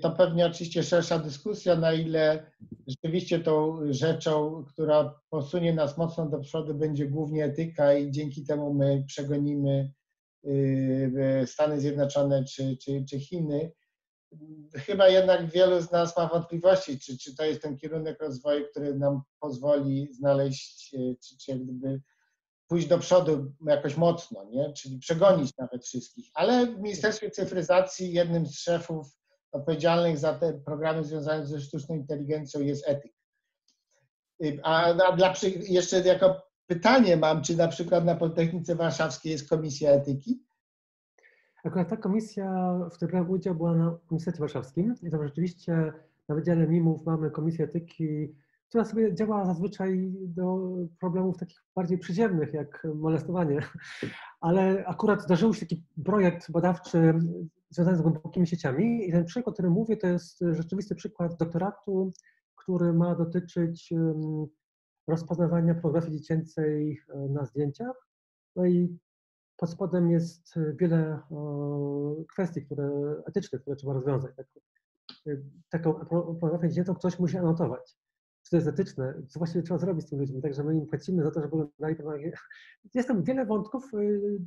To pewnie oczywiście szersza dyskusja, na ile rzeczywiście tą rzeczą, która posunie nas mocno do przodu, będzie głównie etyka i dzięki temu my przegonimy Stany Zjednoczone czy, czy, czy Chiny. Chyba jednak wielu z nas ma wątpliwości, czy, czy to jest ten kierunek rozwoju, który nam pozwoli znaleźć, czy, czy jak gdyby pójść do przodu jakoś mocno, nie? czyli przegonić nawet wszystkich. Ale w Ministerstwie Cyfryzacji jednym z szefów odpowiedzialnych za te programy związane ze sztuczną inteligencją jest etyk. A, a dla, jeszcze jako pytanie mam, czy na przykład na Politechnice Warszawskiej jest komisja etyki? Akurat ta komisja, w której brałem udział, była na Uniwersytecie Warszawskim i tam rzeczywiście na Wydziale MIMów mamy komisję etyki która sobie działa zazwyczaj do problemów takich bardziej przyziemnych, jak molestowanie. Ale akurat zdarzył się taki projekt badawczy związany z głębokimi sieciami i ten przykład, o którym mówię, to jest rzeczywisty przykład doktoratu, który ma dotyczyć rozpoznawania pornografii dziecięcej e, na zdjęciach. No i pod spodem jest wiele kwestii które, etycznych, które trzeba rozwiązać. Tak, taką pornografię dziecięcą ktoś musi anotować. czy to jest etyczne, co właściwie trzeba zrobić z tymi ludźmi, także my im płacimy za to, żeby oglądali pewne... Jest tam wiele wątków,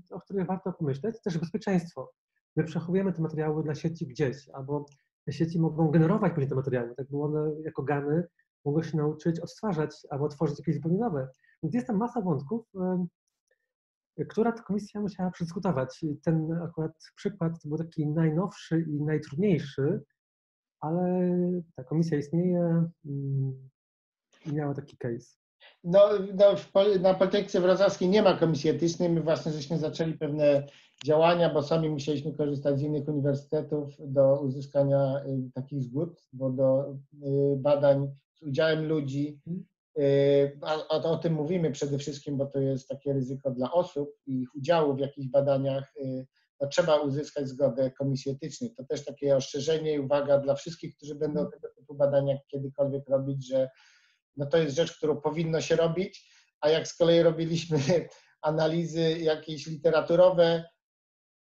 o których warto pomyśleć, też bezpieczeństwo. My przechowujemy te materiały dla sieci gdzieś, albo te sieci mogą generować później te materiały, tak by one jako gany mogą się nauczyć odtwarzać albo tworzyć jakieś zupełnie nowe. Więc jest tam masa wątków, która ta komisja musiała przedyskutować. Ten akurat przykład to był taki najnowszy i najtrudniejszy, ale ta komisja istnieje mm, i miała taki case. No, no na Politechnice Wrocławskiej nie ma komisji etycznej. My właśnie żeśmy zaczęli pewne działania, bo sami musieliśmy korzystać z innych uniwersytetów do uzyskania y, takich zgód, bo do y, badań z udziałem ludzi mhm. y, o, tym mówimy przede wszystkim, bo to jest takie ryzyko dla osób i ich udziału w jakichś badaniach, to trzeba uzyskać zgodę komisji etycznej. To też takie ostrzeżenie i uwaga dla wszystkich, którzy będą mhm. tego typu badania kiedykolwiek robić, że no to jest rzecz, którą powinno się robić, a jak z kolei robiliśmy analizy jakieś literaturowe,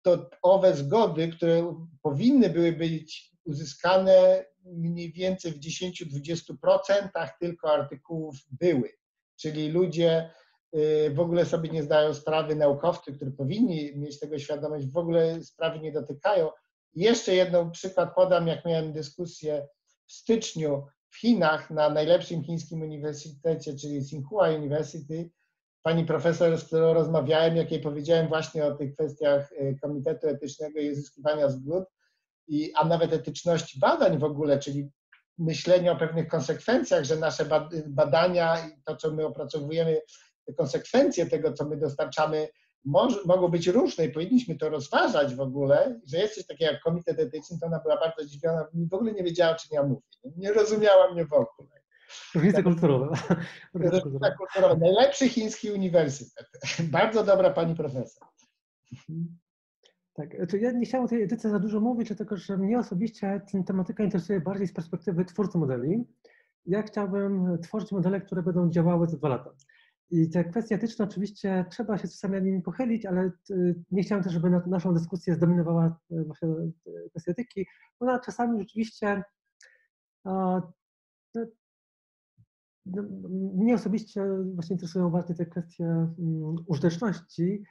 to owe zgody, które powinny były być uzyskane mniej więcej w 10-20% tylko artykułów były. Czyli ludzie y, w ogóle sobie nie zdają sprawy, naukowcy, którzy powinni mieć tego świadomość, w ogóle sprawy nie dotykają. Jeszcze jeden przykład podam, jak miałem dyskusję w styczniu w Chinach na najlepszym chińskim uniwersytecie, czyli Tsinghua University, pani profesor, z którą rozmawiałem, jak jej powiedziałem właśnie o tych kwestiach y, Komitetu Etycznego i uzyskiwania zgód, i, a nawet etyczności badań w ogóle, czyli myślenia o pewnych konsekwencjach, że nasze badania i to, co my opracowujemy, te konsekwencje tego, co my dostarczamy, może, mogą być różne i powinniśmy to rozważać w ogóle, że jest coś takiego jak komitet etyczny, to ona była bardzo zdziwiona, w ogóle nie wiedziała, czy ja mówię. Nie rozumiała mnie w ogóle. Różnice kulturowe. Różnica kulturowa. Najlepszy chiński uniwersytet. Bardzo dobra pani profesor. Tak, znaczy ja nie chciałem o tej etyce za dużo mówić, dlatego że mnie osobiście ta tematyka interesuje bardziej z perspektywy twórcy modeli. Ja chciałbym tworzyć modele, które będą działały za dwa lata. I te kwestie etyczne oczywiście trzeba się czasami nad nimi pochylić, ale y, nie chciałem też, żeby naszą dyskusję zdominowała y, właśnie y, kwestia etyki. Ona czasami rzeczywiście no, no, mnie osobiście właśnie interesują właśnie te kwestie mm, użyteczności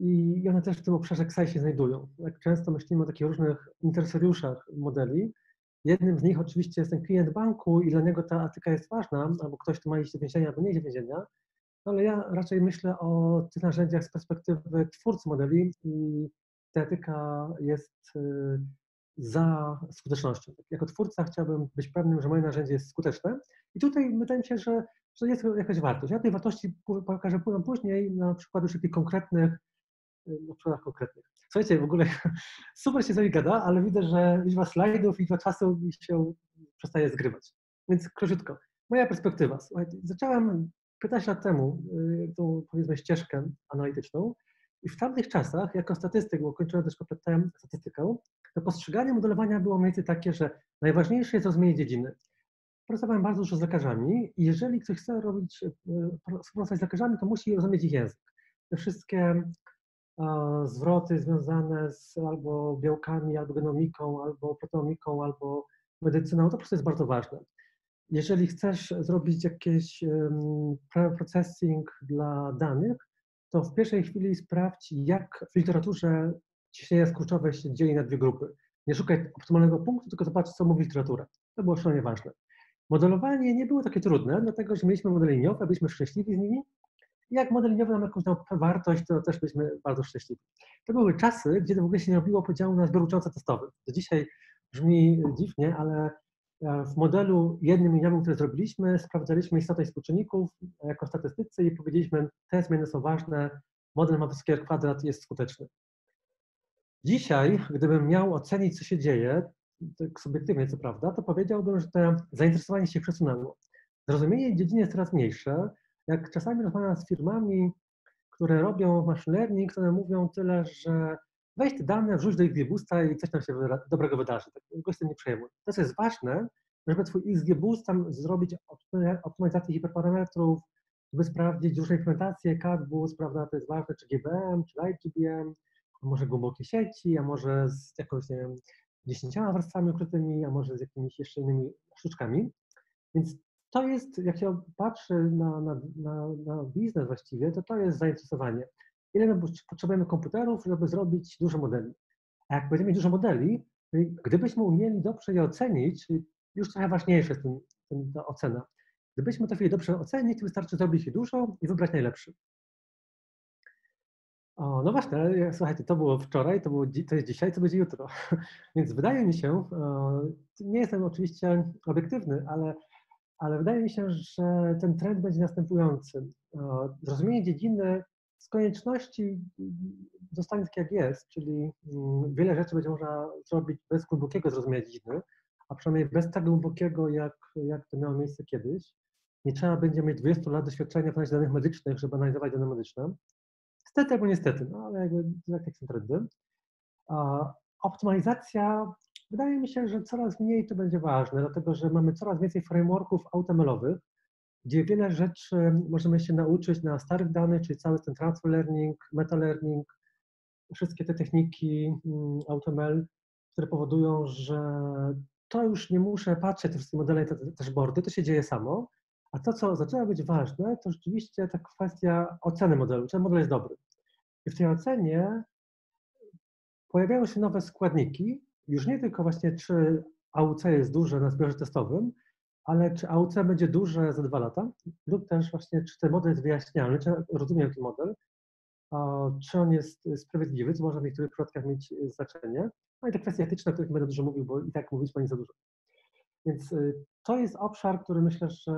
i one też w tym obszarze KSAI się znajdują. Jak często myślimy o takich różnych interesariuszach modeli, jednym z nich oczywiście jest ten klient banku i dla niego ta etyka jest ważna, albo ktoś, kto ma iść do więzienia, albo nie iść do więzienia, ale ja raczej myślę o tych narzędziach z perspektywy twórcy modeli i ta etyka jest y, za skutecznością. Jako twórca chciałbym być pewnym, że moje narzędzie jest skuteczne i tutaj wydaje mi się, że, że jest jakaś wartość. Ja tej wartości pokażę później na przykład takich konkretnych, na przykładach konkretnych. Słuchajcie, w ogóle super się z nami gada, ale widzę, że liczba slajdów liczba czasu mi się przestaje zgrywać. Więc króciutko. Moja perspektywa. Słuchajcie, zacząłem 15 lat temu y, tą, powiedzmy, ścieżkę analityczną i w tamtych czasach, jako statystyk, bo kończyłem też kompletałem statystykę, to postrzeganie modelowania było mniej więcej takie, że najważniejsze jest rozumienie dziedziny. Pracowałem bardzo dużo z lekarzami i jeżeli ktoś chce robić, y, współpracować z lekarzami, to musi rozumieć ich język. Te wszystkie zwroty związane z albo białkami, albo genomiką, albo proteomiką, albo medycyną, to po prostu jest bardzo ważne jeżeli chcesz zrobić jakiś processing dla danych, to w pierwszej chwili sprawdź, jak w literaturze ciśnienie skurczowe się dzieli na dwie grupy. Nie szukaj optymalnego punktu, tylko zobacz, co mówi literatura. To było szalenie ważne. Modelowanie nie było takie trudne, dlatego że mieliśmy modele liniowe, byliśmy szczęśliwi z nimi. Jak model liniowy nam jakąś wartość, to też byliśmy bardzo szczęśliwi. To były czasy, gdzie w ogóle się nie robiło podziału na zbiór ucząco-testowy. To dzisiaj brzmi dziwnie, ale E, w modelu jednym liniowym, który zrobiliśmy, sprawdzaliśmy istotę współczynników jako statystycy i powiedzieliśmy, te zmiany są ważne, model ma wysoki kwadrat jest skuteczny. Dzisiaj, gdybym miał ocenić, co się dzieje, tak subiektywnie co prawda, to powiedziałbym, że zainteresowanie się przesunęło. Zrozumienie dziedziny jest coraz mniejsze. Jak czasami rozmawiam z firmami, które robią machine learning, to one mówią tyle, że weź te dane, wrzuć do XGBoosta i coś tam się dobrego wydarzy. Tak, go nie przejmuj. To, co jest ważne, żeby twój XGBoost tam zrobić optymalizację hiperparametrów, żeby sprawdzić różne implementacje, CADBoost, prawda, to jest ważne, czy GBM, czy LightGBM, a może głębokie sieci, a może z jakąś, nie wiem, dziesięcioma warstwami ukrytymi, a może z jakimiś jeszcze innymi sztuczkami. Więc to jest, jak się patrzy na, na, na, na biznes właściwie, to to jest zainteresowanie. Ile my potrzebujemy komputerów, żeby zrobić dużo modeli? A jak będziemy mieć dużo modeli, gdybyśmy umieli dobrze je ocenić, już trochę ważniejsza jest ten, ten, ta ocena. Gdybyśmy to chwilę dobrze ocenić, wystarczy zrobić je dużo i wybrać najlepszy. O, no właśnie, słuchajcie, to było wczoraj, to, było, to jest dzisiaj, to będzie jutro. Więc wydaje mi się, nie jestem oczywiście obiektywny, ale, ale wydaje mi się, że ten trend będzie następujący. Zrozumienie dziedziny z konieczności zostanie tak jak jest, czyli mm, wiele rzeczy będzie można zrobić bez głębokiego zrozumienia dziedziny, a przynajmniej bez tak głębokiego, jak, jak to miało miejsce kiedyś. Nie trzeba będzie mieć 20 lat doświadczenia w analizie danych medycznych, żeby analizować dane medyczne. Niestety albo niestety, no ale jakby tak jak są trendy. Optymalizacja, wydaje mi się, że coraz mniej to będzie ważne, dlatego że mamy coraz więcej frameworków AutoML-owych, gdzie wiele rzeczy możemy się nauczyć na starych danych, czyli cały ten transfer learning, meta learning, wszystkie te techniki mm, AutoML, które powodują, że to już nie muszę patrzeć te wszystkie modele, te dashboardy, to się dzieje samo. A to, co zaczęło być ważne, to rzeczywiście ta kwestia oceny modelu, czy model jest dobry. I w tej ocenie pojawiają się nowe składniki, już nie tylko właśnie czy AUC jest duże na zbiorze testowym, ale czy AUC będzie duże za dwa lata, lub też właśnie czy ten model jest wyjaśnialny, czy rozumiem ten model, czy on jest sprawiedliwy, co może w niektórych przypadkach mieć znaczenie. No i te kwestie etyczne, o których będę dużo mówił, bo i tak mówić pani za dużo. Więc y, to jest obszar, który myślę, że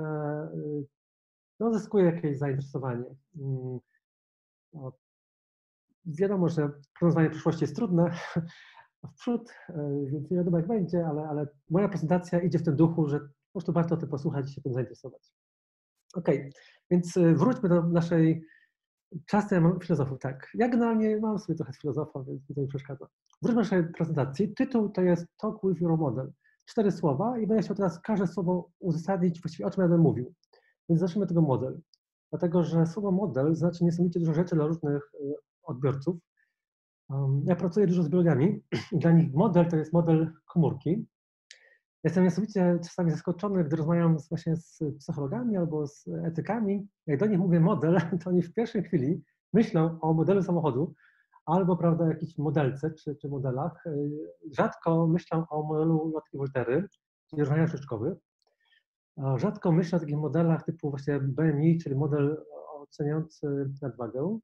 y, no, zyskuje jakieś zainteresowanie. Mm, wiadomo, że prognozowanie przyszłości jest trudne w przód, y, więc nie wiadomo jak będzie, ale, ale moja prezentacja idzie w tym duchu, że po prostu warto o tym posłuchać i się tym zainteresować. Ok, więc wróćmy do naszej czasy filozofów. Tak, ja generalnie mam sobie trochę filozofa, więc mi to nie przeszkadza. Wróćmy do naszej prezentacji. Tytuł to jest Talk with Your Model cztery słowa i będę chciał teraz każde słowo uzasadnić właściwie o czym będę mówił. Więc zacznijmy tego model. Dlatego, że słowo model znaczy niesamowicie dużo rzeczy dla różnych y, odbiorców. Ja pracuję dużo z biologami i dla nich model to jest model komórki. Jestem niesamowicie czasami zaskoczony, gdy rozmawiam z, właśnie z psychologami albo z etykami. Jak do nich mówię model, to oni w pierwszej chwili myślą o modelu samochodu, albo prawda, jakichś modelce czy, czy modelach. Y, rzadko myślę o modelu lotki Woltery, czyli różnienia szyczkowych. Rzadko myślę o takich modelach typu właśnie BMI, czyli model oceniający nadwagę.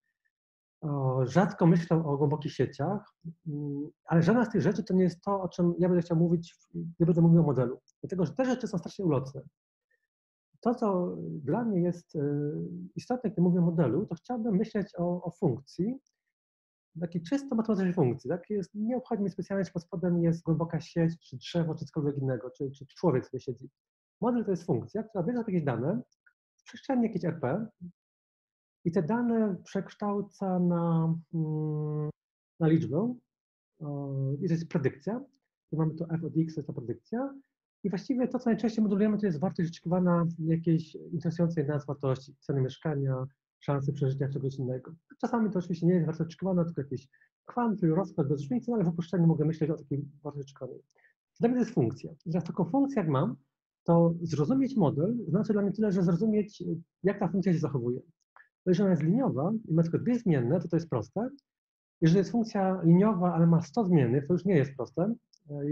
Rzadko myślę o głębokich sieciach, mm, ale żadna z tych rzeczy to nie jest to, o czym ja będę chciał mówić, gdy będę mówił o modelu. Dlatego, że te rzeczy są strasznie ulotne. To, co dla mnie jest y, istotne, gdy mówię o modelu, to chciałbym myśleć o, o funkcji, takiej czysto matematycznej funkcji. Tak? Jest, nie obchodzi mnie specjalnie, czy pod spodem jest głęboka sieć, czy drzewo, czy cokolwiek innego, czy, czy człowiek sobie siedzi. Model to jest funkcja, która bierze jakieś dane, przestrzeni jakieś RP i te dane przekształca na, mm, na liczbę. I to jest predykcja. Tu mamy tu f od x, to jest ta predykcja. I właściwie to, co najczęściej modulujemy, to jest wartość wyczekiwana jakiejś interesującej nas wartości, ceny mieszkania, szansy przeżycia czegoś innego. Czasami to oczywiście nie jest wartość oczekiwana, tylko jakieś kwanty, rozkład bez różnicy, no ale w uproszczeniu mogę myśleć o takiej wartości oczekiwanej. Dla mnie to jest funkcja. Teraz taką funkcję jak mam, to zrozumieć model znaczy dla mnie tyle, że zrozumieć, jak ta funkcja się zachowuje. Jeżeli ona jest liniowa i ma tylko dwie zmienne, to to jest proste. Jeżeli jest funkcja liniowa, ale ma 100 zmiennych, to już nie jest proste.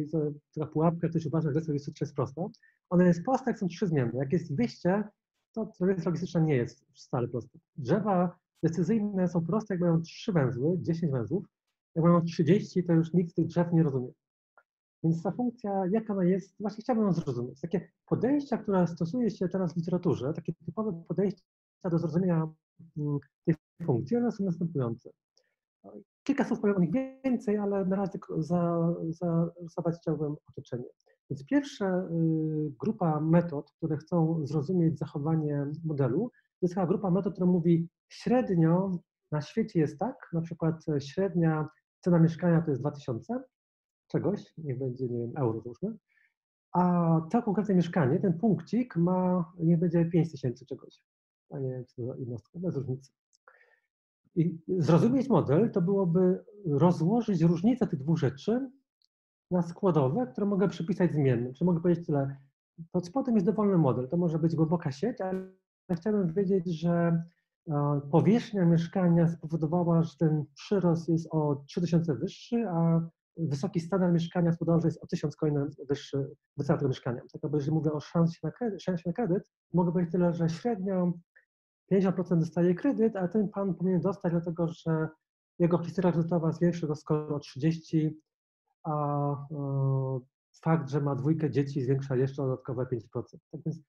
I to taka pułapka, ktoś uważa, że to jest prosta. Ona jest prosta, jak są trzy zmienne. Jak jest 200, to tradycja logistyczna nie jest wcale prosta. Drzewa decyzyjne są proste, jak mają trzy węzły, 10 węzłów. Jak mają 30, to już nikt tych drzew nie rozumie. Więc ta funkcja, jaka ona jest, właśnie chciałbym ją zrozumieć. Takie podejścia, które stosuje się teraz w literaturze, takie typowe podejścia do zrozumienia tej funkcji, one są następujące. Kilka słów powiem o nich więcej, ale na razie za, za, zadać chciałbym otoczenie. Więc pierwsza y, grupa metod, które chcą zrozumieć zachowanie modelu, to jest chyba grupa metod, która mówi średnio na świecie jest tak, na przykład średnia cena mieszkania to jest 2000 czegoś, niech będzie, nie wiem, euro załóżmy, a to konkretne mieszkanie, ten punkcik ma, niech będzie 5000 czegoś, a nie jednostka, bez różnicy. I zrozumieć model to byłoby rozłożyć różnicę tych dwóch rzeczy na składowe, które mogę przypisać zmiennym. Czy mogę powiedzieć tyle, pod spodem jest dowolny model. To może być głęboka sieć, ale chciałbym wiedzieć, że e, powierzchnia mieszkania spowodowała, że ten przyrost jest o 3000 wyższy, a wysoki standard mieszkania spowodował, że jest o 1000 kolejny wyższy wycena tego mieszkania. Tak jakby, jeżeli mówię o szansie na kredyt, szansie na kredyt, mogę powiedzieć tyle, że średnio 50% dostaje kredyt, ale ten pan powinien dostać dlatego, że jego historia kredytowa zwiększa go skoro o 30, a e, fakt, że ma dwójkę dzieci zwiększa jeszcze dodatkowe 5%. Tak więc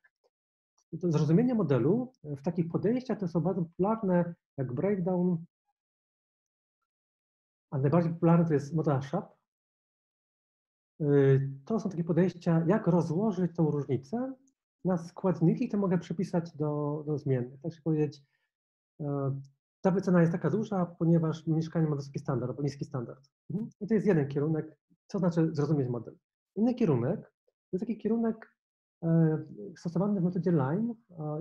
zrozumienie modelu w takich podejściach to są bardzo popularne, jak breakdown, a najbardziej popularny to jest model SHAP. Y, to są takie podejścia, jak rozłożyć tą różnicę na składniki, to mogę przypisać do, do zmiennych. Tak się powiedzieć, e, ta wycena jest taka duża, ponieważ mieszkanie ma wysoki standard albo niski standard. Mhm. I to jest jeden kierunek, co znaczy zrozumieć model. Inny kierunek to jest taki kierunek e, stosowany w metodzie LINE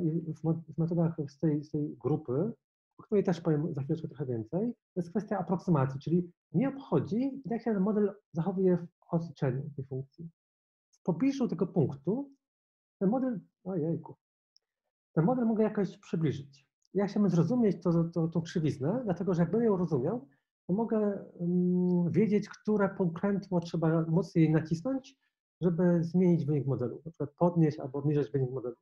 i w metodach z tej, z tej grupy, o której też powiem za chwileczkę trochę więcej. To jest kwestia aproksymentacji, czyli nie obchodzi, jak się ten model zachowuje w otoczeniu tej funkcji. W pobliżu tego punktu ten model, ojejku, ten model mogę jakoś przybliżyć. Ja chciałbym zrozumieć to, to, tą krzywiznę, dlatego że jakbym ją rozumiał, to mogę um, wiedzieć, które pokrętło trzeba mocniej nacisnąć, żeby zmienić wynik modelu, na przykład podnieść albo obniżyć wynik modelu.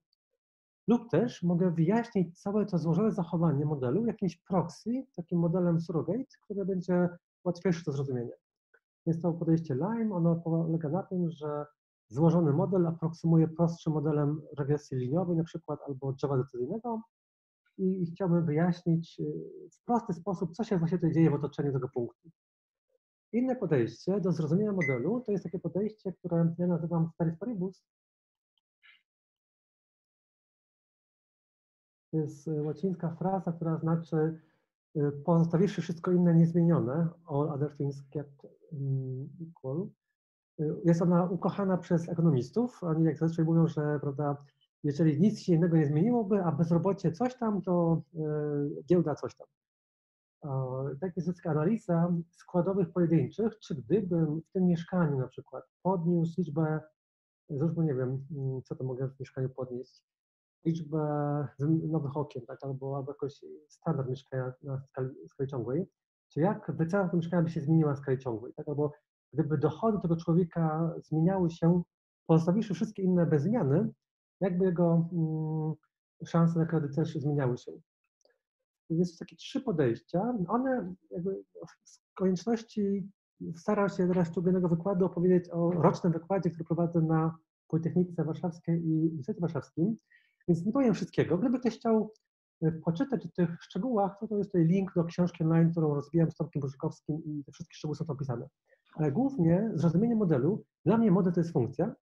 Lub też mogę wyjaśnić całe to złożone zachowanie modelu jakimś proxy, takim modelem surrogate, które będzie łatwiejsze do zrozumienia. Jest to podejście Lime, ono polega na tym, że złożony model aproksymuje prostszym modelem regresji liniowej na przykład albo drzewa decyzyjnego i chciałbym wyjaśnić y, w prosty sposób, co się właśnie tutaj dzieje w otoczeniu tego punktu. Inne podejście do zrozumienia modelu to jest takie podejście, które ja nazywam staris paribus. To jest y, łacińska fraza, która znaczy y, pozostawiwszy wszystko inne niezmienione, all other things kept mm, equal, jest ona ukochana przez ekonomistów. Oni jak zazwyczaj mówią, że prawda, jeżeli nic się innego nie zmieniłoby, a bezrobocie coś tam, to e, giełda coś tam. Tak jest analiza składowych pojedynczych, czy gdybym w tym mieszkaniu na przykład podniósł liczbę, załóżmy, nie wiem, mm, co to mogę w mieszkaniu podnieść, liczbę nowych okien, tak, albo, albo jakoś standard mieszkania na skali, skali ciągłej, czy jak wycena tego mieszkania by się zmieniła na skali ciągłej, tak, albo gdyby dochody tego człowieka zmieniały się, pozostawiwszy wszystkie inne bez zmiany, jakby jego mm, szanse na kredyt też zmieniały się. Więc takie trzy podejścia. One jakby z konieczności staram się teraz szczególnego wykładu opowiedzieć o rocznym wykładzie, który prowadzę na Politechnice Warszawskiej i Uniwersytecie Warszawskim, więc nie powiem wszystkiego. Gdyby ktoś chciał e, poczytać o tych szczegółach, to, to jest tutaj link do książki online, którą rozwijam z Tomkiem Bożykowskim i te wszystkie szczegóły są tam opisane ale głównie zrozumienie modelu, dla mnie model to jest funkcja,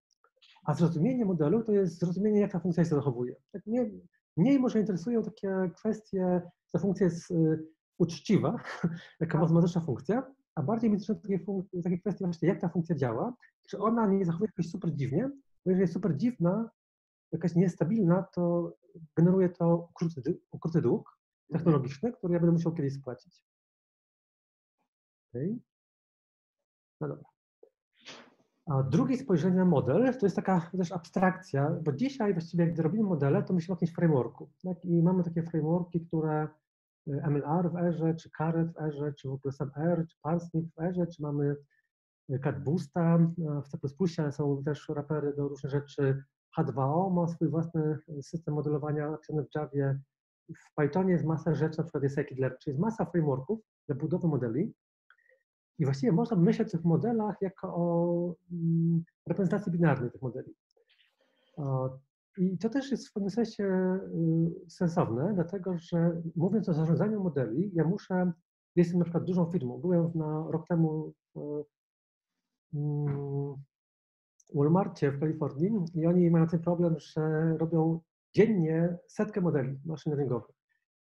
a zrozumienie modelu to jest zrozumienie, jak ta funkcja się zachowuje. Tak mnie, mniej może interesują takie kwestie, ta funkcja jest y, uczciwa, jaka matematyczna funkcja, a bardziej mnie interesują takie, takie kwestie właśnie, jak ta funkcja działa, czy ona nie zachowuje jakoś super dziwnie, bo jeżeli jest super dziwna, jakaś niestabilna, to generuje to ukryty, ukryty dług technologiczny, który ja będę musiał kiedyś spłacić. Okay. No dobra. A drugie spojrzenie na model to jest taka też abstrakcja, bo dzisiaj właściwie jak robimy modele, to myślimy o jakimś frameworku. Tak? I mamy takie frameworki, które y, MLR w Erze, czy Caret w Erze, czy w ogóle SAMR, czy Parsnip w Erze, czy mamy y, CatBoosta w C++, ale są też rapery do różnych rzeczy. H2O ma swój własny system modelowania napisany w Javie. W Pythonie jest masa rzeczy, na przykład jest scikit-learn, czyli jest masa frameworków do budowy modeli. I właściwie można myśleć o tych modelach jako o mm, reprezentacji binarnej tych modeli. I to też jest w pewnym sensie y, sensowne, dlatego że mówiąc o zarządzaniu modeli, ja muszę, jestem na przykład dużą firmą, byłem na rok temu w mm, Walmartie w Kalifornii i oni mają ten problem, że robią dziennie setkę modeli maszyn learningowych.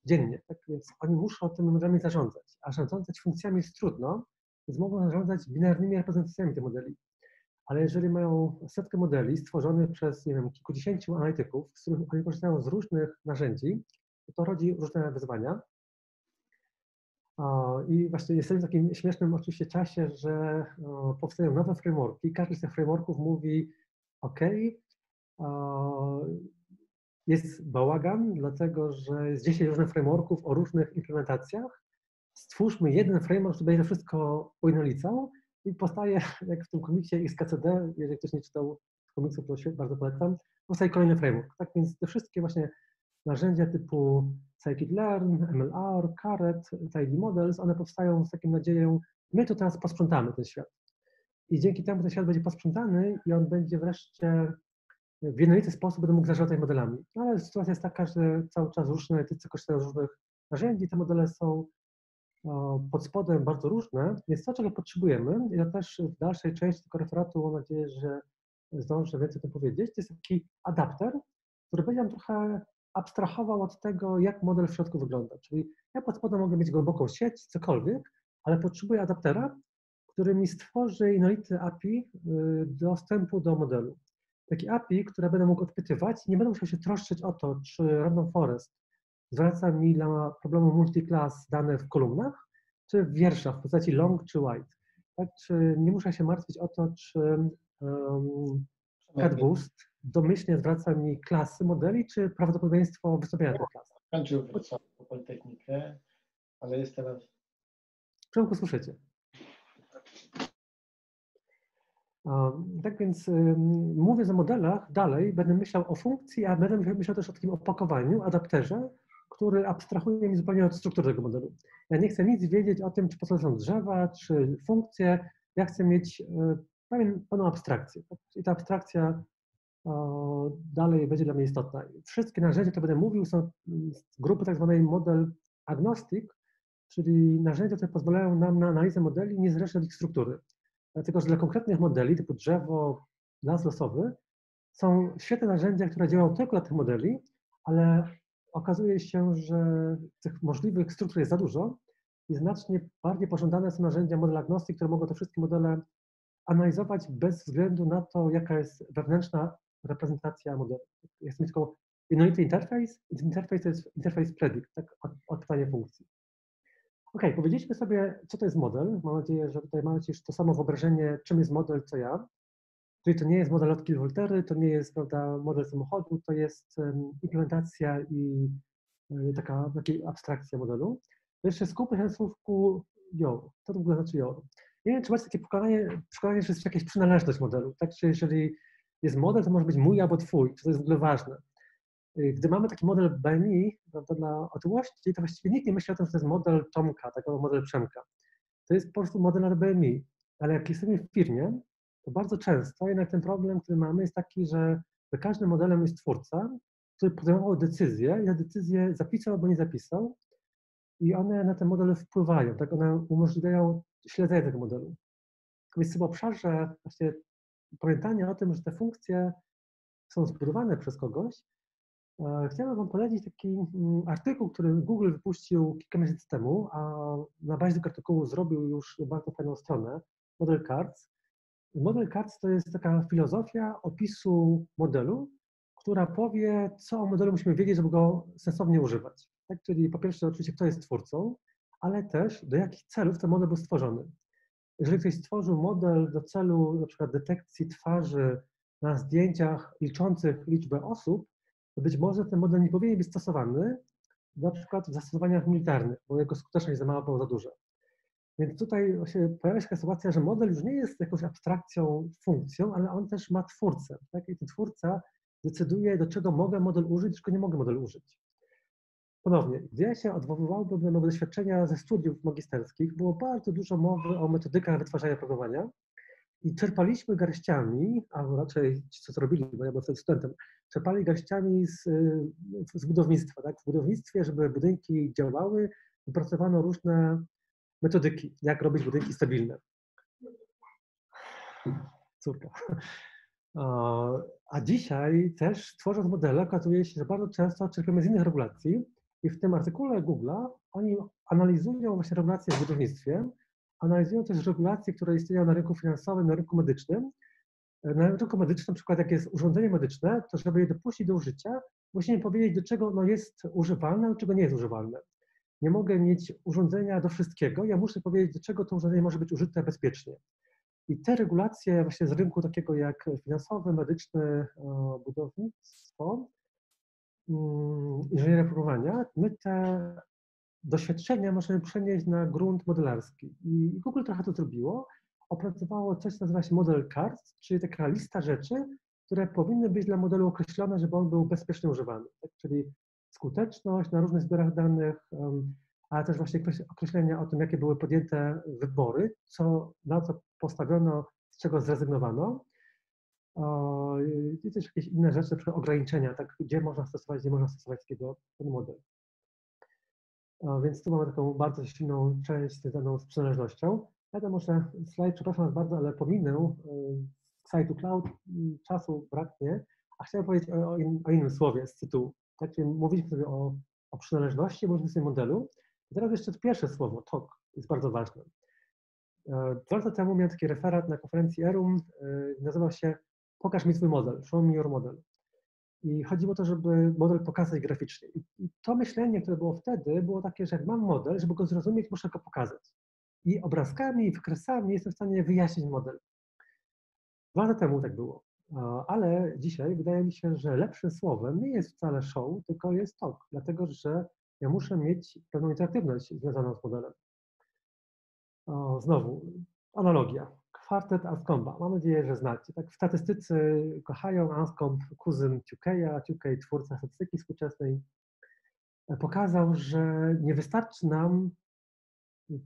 Dziennie, tak więc oni muszą tymi modelami zarządzać, a zarządzać funkcjami jest trudno, więc mogą zarządzać binarnymi reprezentacjami tych modeli. Ale jeżeli mają setkę modeli stworzonych przez, nie wiem, kilkudziesięciu analityków, z których oni korzystają z różnych narzędzi, to, to rodzi różne wyzwania. I właśnie jesteśmy w takim śmiesznym oczywiście czasie, że powstają nowe frameworki. Każdy z tych frameworków mówi, OK, jest bałagan, dlatego że jest 10 różnych frameworków o różnych implementacjach. Stwórzmy jeden framework, który będzie wszystko ujednolicał i powstaje, jak w tym komiksie XKCD, jeżeli ktoś nie czytał komiksu, to się bardzo polecam, powstaje kolejny framework. Tak więc te wszystkie właśnie narzędzia typu scikit-learn, MLR, Caret, Tidy Models, one powstają z taką nadzieją, my to teraz posprzątamy ten świat. I dzięki temu ten świat będzie posprzątany i on będzie wreszcie w jednolity sposób będę mógł zarządzać modelami. No ale sytuacja jest taka, że cały czas różne etycy korzystają z różnych narzędzi, te modele są pod spodem bardzo różne, więc to, czego potrzebujemy, ja też w dalszej części tego referatu mam nadzieję, że zdążę więcej o tym powiedzieć, to jest taki adapter, który będzie nam trochę abstrahował od tego, jak model w środku wygląda. Czyli ja pod spodem mogę mieć głęboką sieć, cokolwiek, ale potrzebuję adaptera, który mi stworzy jednolity API y, dostępu do modelu. Taki API, które będę mógł odpytywać, nie będę musiał się troszczyć o to, czy Random Forest zwraca mi dla problemu multiclass dane w kolumnach, czy w wierszach w postaci long czy white. Tak? Czy nie muszę się martwić o to, czy um, CatBoost domyślnie zwraca mi klasy modeli, czy prawdopodobieństwo wystawiania tych klas. Kończył Politechnikę, ale jest teraz... Przemku, słyszycie. Tak więc mówię o modelach dalej, będę myślał o funkcji, a będę myślał też o takim opakowaniu, adapterze, który abstrahuje mi zupełnie od struktury tego modelu. Ja nie chcę nic wiedzieć o tym, czy potrzebne są drzewa, czy funkcje. Ja chcę mieć e, pewien, pewną abstrakcję. I ta abstrakcja dalej będzie dla mnie istotna. Wszystkie narzędzia, które będę mówił, są z grupy tak zwanej model agnostic, czyli narzędzia, które pozwalają nam na analizę modeli niezależnie od ich struktury. Dlatego, że dla konkretnych modeli typu drzewo, las losowy są świetne narzędzia, które działają tylko dla tych modeli, ale okazuje się, że tych możliwych struktur jest za dużo i znacznie bardziej pożądane są narzędzia model agnostic, które mogą te wszystkie modele analizować bez względu na to, jaka jest wewnętrzna reprezentacja modelu. Jest tylko jednolity interfejs, interfejs to jest interfejs predict, tak, od, pytania funkcji. Ok, powiedzieliśmy sobie, co to jest model. Mam nadzieję, że tutaj macie już to samo wyobrażenie, czym jest model, co ja. Czyli to nie jest model od kilowoltery, to nie jest prawda, model samochodu, to jest implementacja i um, taka, taka abstrakcja modelu. Jeszcze skupmy się na słówku YOLO. Co to w ogóle znaczy YOLO? Nie wiem, czy macie takie przekonanie, przekonanie, że jest jakaś przynależność modelu. Tak, czy jeżeli jest model, to może być mój albo twój, czy to jest w ogóle ważne. Y, gdy mamy taki model BNI prawda, dla otyłości, to właściwie nikt nie myśli o tym, że to jest model Tomka, takiego model Przemka. To jest po prostu model BNI. Ale jak jesteśmy w firmie, to bardzo często jednak ten problem, który mamy, jest taki, że za każdym modelem jest twórca, który podejmował decyzję i te decyzje zapisał albo nie zapisał i one na ten model wpływają, tak one umożliwiają śledzenie tego modelu. Więc w obszarze właśnie pamiętania o tym, że te funkcje są zbudowane przez kogoś, e, chciałbym Wam polecić taki mm, artykuł, który Google wypuścił kilka miesięcy temu, a na bazie tego artykułu zrobił już bardzo fajną stronę, Model Cards. Model Cards to jest taka filozofia opisu modelu, która powie, co o modelu musimy wiedzieć, żeby go sensownie używać. Tak? Czyli po pierwsze oczywiście, kto jest twórcą, ale też do jakich celów ten model był stworzony. Jeżeli ktoś stworzył model do celu na przykład detekcji twarzy na zdjęciach liczących liczbę osób, to być może ten model nie powinien być stosowany na przykład w zastosowaniach militarnych, bo jego skuteczność za mała, bo za duża. Więc tutaj właśnie pojawia się taka sytuacja, że model już nie jest jakąś abstrakcją, funkcją, ale on też ma twórcę. Tak? I ten twórca decyduje, do czego mogę model użyć, czego nie mogę model użyć. Ponownie, gdzie ja się odwoływałbym do doświadczenia ze studiów magisterskich, było bardzo dużo mowy o metodykach wytwarzania programowania i czerpaliśmy garściami, a raczej ci, co to robili, bo ja byłem wtedy studentem, czerpali garściami z, z budownictwa. Tak? W budownictwie, żeby budynki działały, wypracowano różne metodyki, jak robić budynki stabilne. Córka. A dzisiaj też tworząc modele, okazuje się, że bardzo często czerpiemy z innych regulacji, i w tym artykule Google'a oni analizują właśnie regulacje w budownictwie, analizują też regulacje, które istnieją na rynku finansowym, na rynku medycznym. Na rynku medycznym, na przykład jak jest urządzenie medyczne, to żeby je dopuścić do użycia, musimy powiedzieć, do czego ono jest używalne, do czego nie jest używalne. Nie mogę mieć urządzenia do wszystkiego, ja muszę powiedzieć, do czego to urządzenie może być użyte bezpiecznie. I te regulacje właśnie z rynku takiego jak finansowy, medyczny, budownictwo, mm, inżynieria programowania, my te doświadczenia możemy przenieść na grunt modelarski. I Google trochę to zrobiło. Opracowało coś, co nazywa się model cards, czyli taka lista rzeczy, które powinny być dla modelu określone, żeby on był bezpiecznie używany. Tak? Czyli skuteczność na różnych zbiorach danych, ale też właśnie określenia o tym, jakie były podjęte wybory, co, na co postawiono, z czego zrezygnowano. I też jakieś inne rzeczy, na ograniczenia, tak, gdzie można stosować, gdzie można stosować takiego, ten model. Więc tu mamy taką bardzo silną część związaną z przynależnością. Ja to może slajd, przepraszam Was bardzo, ale pominę site cloud, czasu braknie, a chciałem powiedzieć o, o, innym słowie z tytułu. Tak, czyli mówiliśmy sobie o, o przynależności, mówiliśmy sobie modelu. I teraz jeszcze pierwsze słowo, talk, jest bardzo ważne. E, dwa lata temu miałem taki referat na konferencji ERUM, e, nazywał się Pokaż mi swój model, show me your model. I chodziło o to, żeby model pokazać graficznie. I to myślenie, które było wtedy, było takie, że jak mam model, żeby go zrozumieć, muszę go pokazać. I obrazkami, i wykresami jestem w stanie wyjaśnić model. Dwa lata temu tak było. Ale dzisiaj wydaje mi się, że lepszym słowem nie jest wcale show, tylko jest talk, dlatego że ja muszę mieć pewną interaktywność związaną z modelem. Znowu, analogia. Kwartet Anscomba. Mam nadzieję, że znacie. Tak, statystycy kochają Anscomb, kuzyn Tukey'a, Tukey, twórca statystyki współczesnej, pokazał, że nie wystarczy nam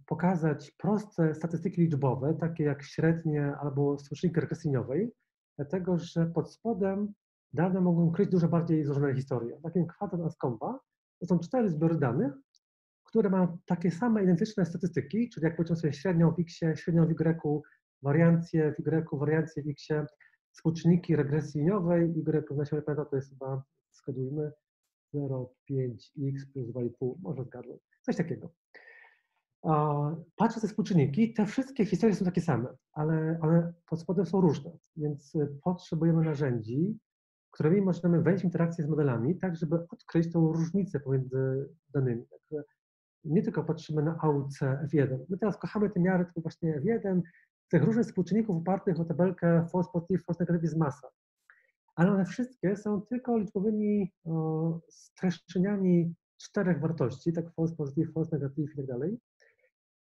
pokazać proste statystyki liczbowe, takie jak średnie albo współczynnik regresyjniowej, dlatego że pod spodem dane mogą kryć dużo bardziej złożone historie. Takim kwadrat Anscomba to są cztery zbiory danych, które mają takie same identyczne statystyki, czyli jak powiedzmy sobie średnią w X, średnią w Y, wariancję w Y, wariancję w X, współczynniki regresji liniowej, Y, na siłę pamiętam, to jest chyba, skodujmy, 0,5x plus 2,5, może zgadłem, coś takiego. Patrzę te współczynniki, te wszystkie historie są takie same, ale one pod spodem są różne, więc y, potrzebujemy narzędzi, którymi możemy wejść w interakcję z modelami, tak żeby odkryć tą różnicę pomiędzy danymi. Nie tylko patrzymy na AUC F1. My teraz kochamy te miary typu właśnie F1, tych różnych współczynników opartych o tabelkę false positive, false negative jest masa. Ale one wszystkie są tylko liczbowymi o, streszczeniami czterech wartości, tak false positive, false negative i tak dalej.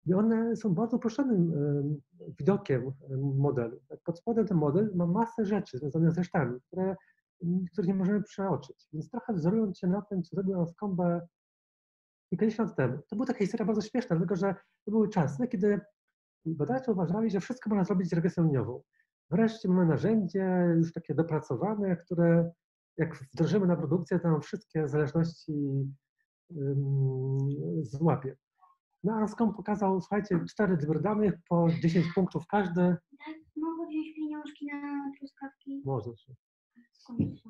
I one są bardzo uproszczonym widokiem modelu. Pod spodem ten model ma masę rzeczy związanych z resztami, które, których nie możemy przeoczyć. Więc trochę wzorując się na tym, co zrobił Anscombe kilkadziesiąt lat temu, to była taka historia bardzo śmieszna, dlatego że to były czasy, kiedy badacze uważali, że wszystko można zrobić z regresją liniową. Wreszcie mamy narzędzie już takie dopracowane, które jak wdrożymy na produkcję, to nam wszystkie zależności złapie. No a pokazał, słuchajcie, cztery danych po 10 punktów każdy. Tak, mogę wziąć pieniążki na truskawki? Możesz.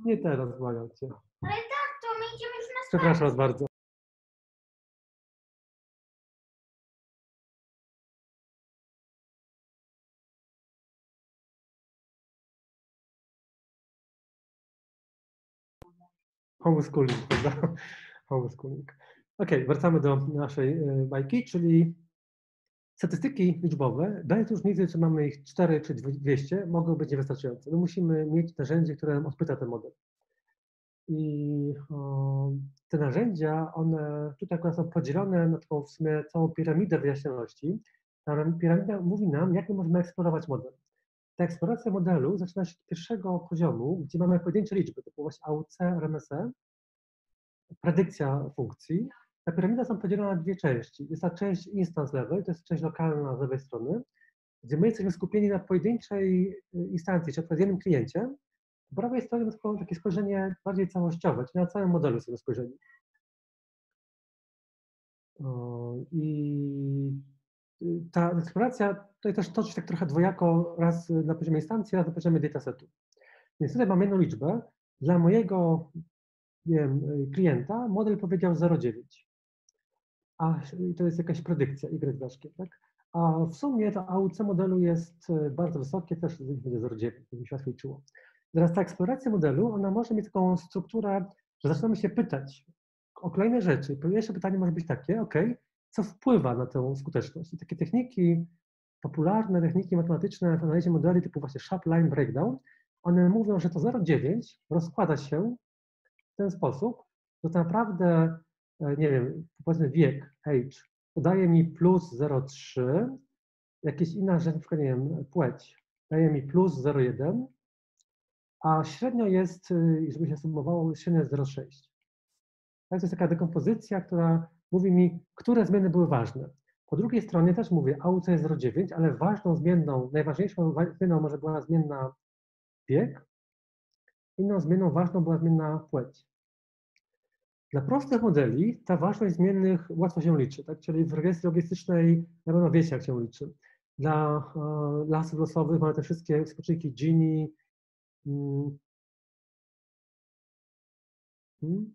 Nie teraz, błagam cię. Ale tak, to my idziemy już na Przepraszam was bardzo. Homeschooling, prawda? Homeschooling. Ok, wracamy do naszej e, bajki, czyli statystyki liczbowe, dając różnicę, czy mamy ich 4 czy 200, mogą być niewystarczające. My musimy mieć narzędzie, które nam odpyta ten model. I o, te narzędzia, one tutaj są podzielone na taką w sumie całą piramidę wyjaśnioności. Ta piramida mówi nam, jak my możemy eksplorować model. Ta eksploracja modelu zaczyna się od pierwszego poziomu, gdzie mamy pojedyncze liczby, typu właśnie AUC, RMSE, predykcja funkcji, ta piramida są podzielona na dwie części. Jest ta część instance level, to jest część lokalna z lewej strony, gdzie my jesteśmy skupieni na pojedynczej y, instancji, czy na jednym kliencie. Po prawej stronie mamy takie spojrzenie bardziej całościowe, czyli na całym modelu sobie spojrzenie. I y, ta eksploracja tutaj też toczy się tak trochę dwojako, raz na poziomie instancji, raz na poziomie datasetu. Więc tutaj mam jedną liczbę. Dla mojego wiem, y, klienta model powiedział 0,9 a to jest jakaś predykcja y ważkie, tak? A w sumie to AUC modelu jest e, bardzo wysokie, też będzie 0,9, to mi się świadczyło. Teraz ta eksploracja modelu, ona może mieć taką strukturę, że zaczynamy się pytać o kolejne rzeczy. Pierwsze pytanie może być takie, ok, co wpływa na tę skuteczność? I takie techniki popularne techniki matematyczne w analizie modeli typu właśnie sharp line breakdown, one mówią, że to 0,9 rozkłada się w ten sposób, że to naprawdę, e, nie wiem, powiedzmy wiek, age, daje mi plus 0,3, jakieś inna rzecz, na przykład, nie wiem, płeć, daje mi plus 0,1, a średnio jest, y, żeby się sumowało, średnio jest 0,6. Tak, to jest taka dekompozycja, która mówi mi, które zmiany były ważne. Po drugiej stronie też mówię, AUC jest 0,9, ale ważną zmienną, najważniejszą zmienną może była zmienna wiek, inną zmienną ważną była zmienna płeć. Dla prostych modeli ta ważność zmiennych łatwo się liczy, tak? czyli w regresji logistycznej na pewno wiecie, jak się liczy. Dla e, lasów losowych mamy te wszystkie współczynniki Gini. Mm, hmm?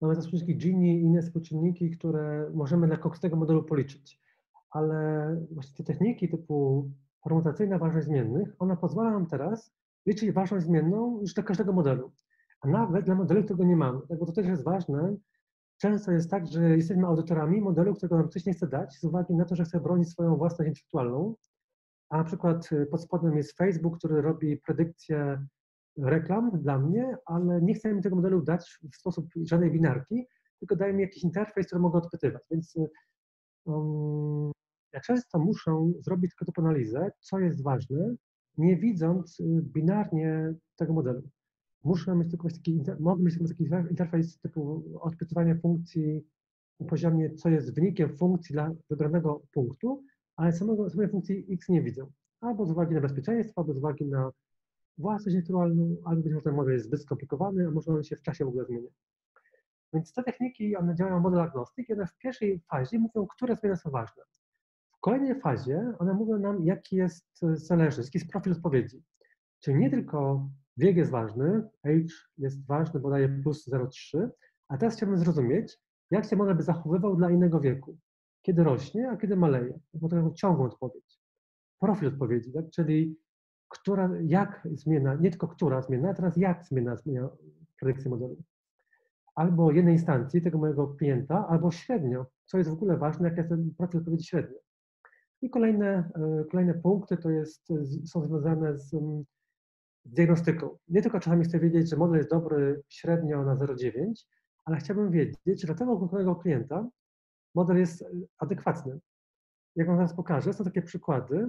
Mamy te współczynniki Gini i inne współczynniki, które możemy dla konkretnego modelu policzyć. Ale właśnie te techniki typu permutacyjna ważność zmiennych, ona pozwala nam teraz liczyć ważność zmienną już dla każdego modelu. A nawet dla modelu, którego nie mamy. Tak, bo to też jest ważne. Często jest tak, że jesteśmy audytorami modelu, którego nam ktoś nie chce dać, z uwagi na to, że chce bronić swoją własność intelektualną. A na przykład y, pod spodem jest Facebook, który robi predykcję reklam dla mnie, ale nie chce mi tego modelu dać w sposób żadnej binarki, tylko daje mi jakiś interfejs, który mogę odpytywać. Więc um, ja często muszę zrobić tylko tę analizę, co jest ważne, nie widząc y, binarnie tego modelu. Muszę mieć tylko taki, mogę mieć taki interfejs typu odpytywania funkcji na poziomie, co jest wynikiem funkcji dla wybranego punktu, ale samego, samej funkcji x nie widzę. Albo z uwagi na bezpieczeństwo, albo z uwagi na własność naturalną, albo być może ten model jest zbyt skomplikowany, a może on się w czasie w ogóle zmienia. Więc te techniki, one działają model agnostyk one w pierwszej fazie mówią, które zmiany są ważne. W kolejnej fazie one mówią nam, jaki jest e, zależność, jaki jest profil odpowiedzi. Czyli nie tylko wiek jest ważny, age jest ważny, bo daje plus 0,3, a teraz chciałbym zrozumieć, jak się model by zachowywał dla innego wieku. Kiedy rośnie, a kiedy maleje. Bo to ciągłą odpowiedź. Profil odpowiedzi, tak? czyli która, jak zmienia, nie tylko która zmienia, a teraz jak zmienia, zmienia predykcję modelu. Albo jednej instancji tego mojego klienta, albo średnio, co jest w ogóle ważne, jak jest ten profil odpowiedzi średnio. I kolejne, e, kolejne punkty to jest, są związane z, z diagnostyką. Nie tylko czasami chcę wiedzieć, że model jest dobry średnio na 0,9, ale chciałbym wiedzieć, dla tego konkretnego klienta model jest adekwatny. Jak Wam zaraz pokażę, są takie przykłady,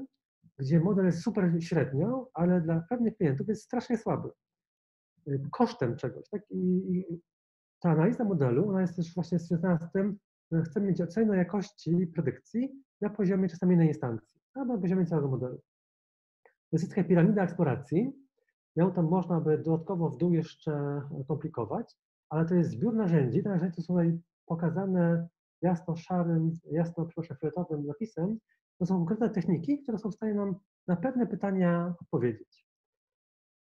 gdzie model jest super średnio, ale dla pewnych klientów jest strasznie słaby. Y, kosztem czegoś. Tak? I, I, ta analiza modelu, ona jest też właśnie związana z tym, że chcemy mieć ocenę jakości predykcji na poziomie czasami innej instancji, albo na poziomie całego modelu. To jest taka piramida eksploracji. Ją tam można by dodatkowo w dół jeszcze komplikować, ale to jest zbiór narzędzi. Te narzędzia są tutaj pokazane jasno szarym, jasno, przepraszam, fioletowym napisem, to są konkretne techniki, które są w stanie nam na pewne pytania odpowiedzieć.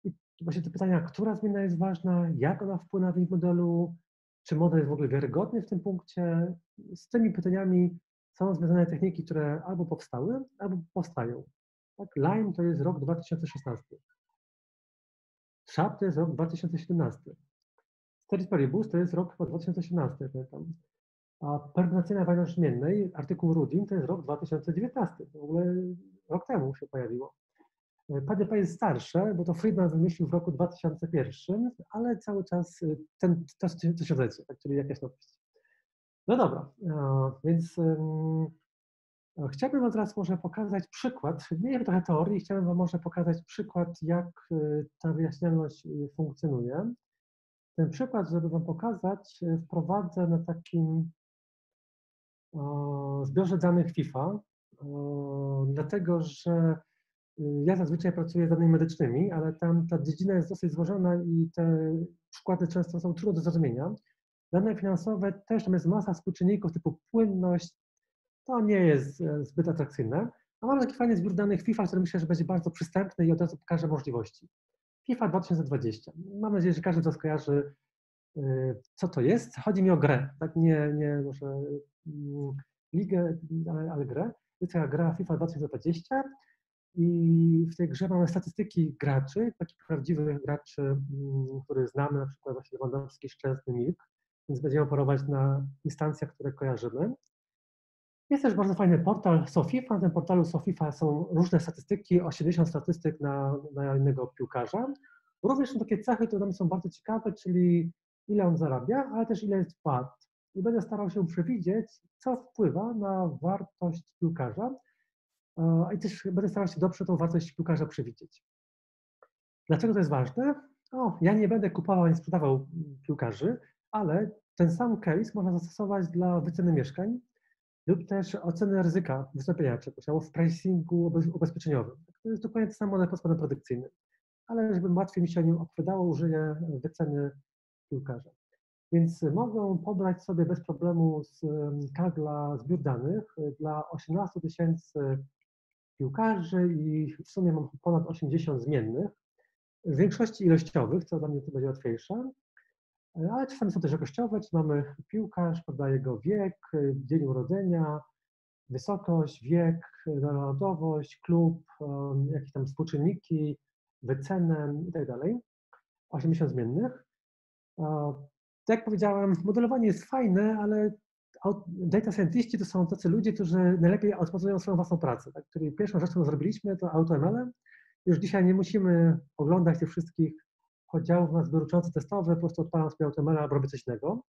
I właśnie te pytania, która zmiana jest ważna, jak ona wpływa na wynik modelu, czy model jest w ogóle wiarygodny w tym punkcie, z tymi pytaniami są związane techniki, które albo powstały, albo powstają. Tak? Lime to jest rok 2016. SHAP to jest rok 2017. Steris Paribus to jest rok 2018, pamiętam. A permanencyjna wartość zmiennej, artykuł Rudin, to jest rok 2019. W ogóle rok temu się pojawiło. PDP jest starsze, bo to Friedman wymyślił w roku 2001, ale cały czas y, ten, to tysiąclecie, tak, czyli jakaś nowość. No dobra, więc um, chciałbym Wam teraz może pokazać przykład, wiem trochę teorii, chciałbym Wam może pokazać przykład, jak y, ta wyjaśnialność y, funkcjonuje. Ten przykład, żeby Wam pokazać, wprowadzę na takim zbiorze danych FIFA, dlatego że y, ja zazwyczaj pracuję z danymi medycznymi, ale tam ta dziedzina jest dosyć złożona i te przykłady często są trudne do zrozumienia. Dane finansowe też, tam jest masa współczynników typu płynność, to nie jest e, zbyt atrakcyjne. A mamy taki fajny zbiór danych FIFA, który myślę, że będzie bardzo przystępny i od razu pokaże możliwości. FIFA 2020. Mam nadzieję, że każdy to skojarzy, y, co to jest. Chodzi mi o grę, tak? Nie, nie może Mm, ligę, ale, ale grę. Jest taka gra FIFA 2020 i w tej grze mamy statystyki graczy, takich prawdziwych graczy, mm, których znamy, na przykład właśnie Lewandowski, Szczęsny, Milk, więc będziemy operować na instancjach, które kojarzymy. Jest też bardzo fajny portal SOFIFA. Na tym portalu SOFIFA są różne statystyki, 80 statystyk na, na innego piłkarza. Również są takie cechy, które tam są bardzo ciekawe, czyli ile on zarabia, ale też ile jest wart. I będę starał się przewidzieć, co wpływa na wartość piłkarza i też będę starał się dobrze tą wartość piłkarza przewidzieć. Dlaczego to jest ważne? O, ja nie będę kupował ani sprzedawał piłkarzy, ale ten sam case można zastosować dla wyceny mieszkań lub też oceny ryzyka wystąpienia albo w pricingu ubezpieczeniowym. To jest dokładnie ten sam model pod spodem produkcyjnym. Ale żeby łatwiej mi się o nim opowiadało, użyję wyceny piłkarza. Więc mogą pobrać sobie bez problemu z Kagla zbiór danych dla 18 tysięcy piłkarzy i w sumie mam ponad 80 zmiennych, w większości ilościowych, co dla mnie to będzie łatwiejsze, ale czasami są też jakościowe, czy mamy piłkarz, podaje jego wiek, dzień urodzenia, wysokość, wiek, narodowość, klub, jakieś tam współczynniki, wycenę i tak dalej. 80 zmiennych. Tak jak powiedziałem, modelowanie jest fajne, ale data scientiści to są tacy ludzie, którzy najlepiej automatyzują swoją własną pracę. Tak? Czyli pierwszą rzeczą, którą zrobiliśmy, to AutoML. Już dzisiaj nie musimy oglądać tych wszystkich oddziałów na zbiór uczący testowy, po prostu odpalam sobie AutoML albo robię coś innego.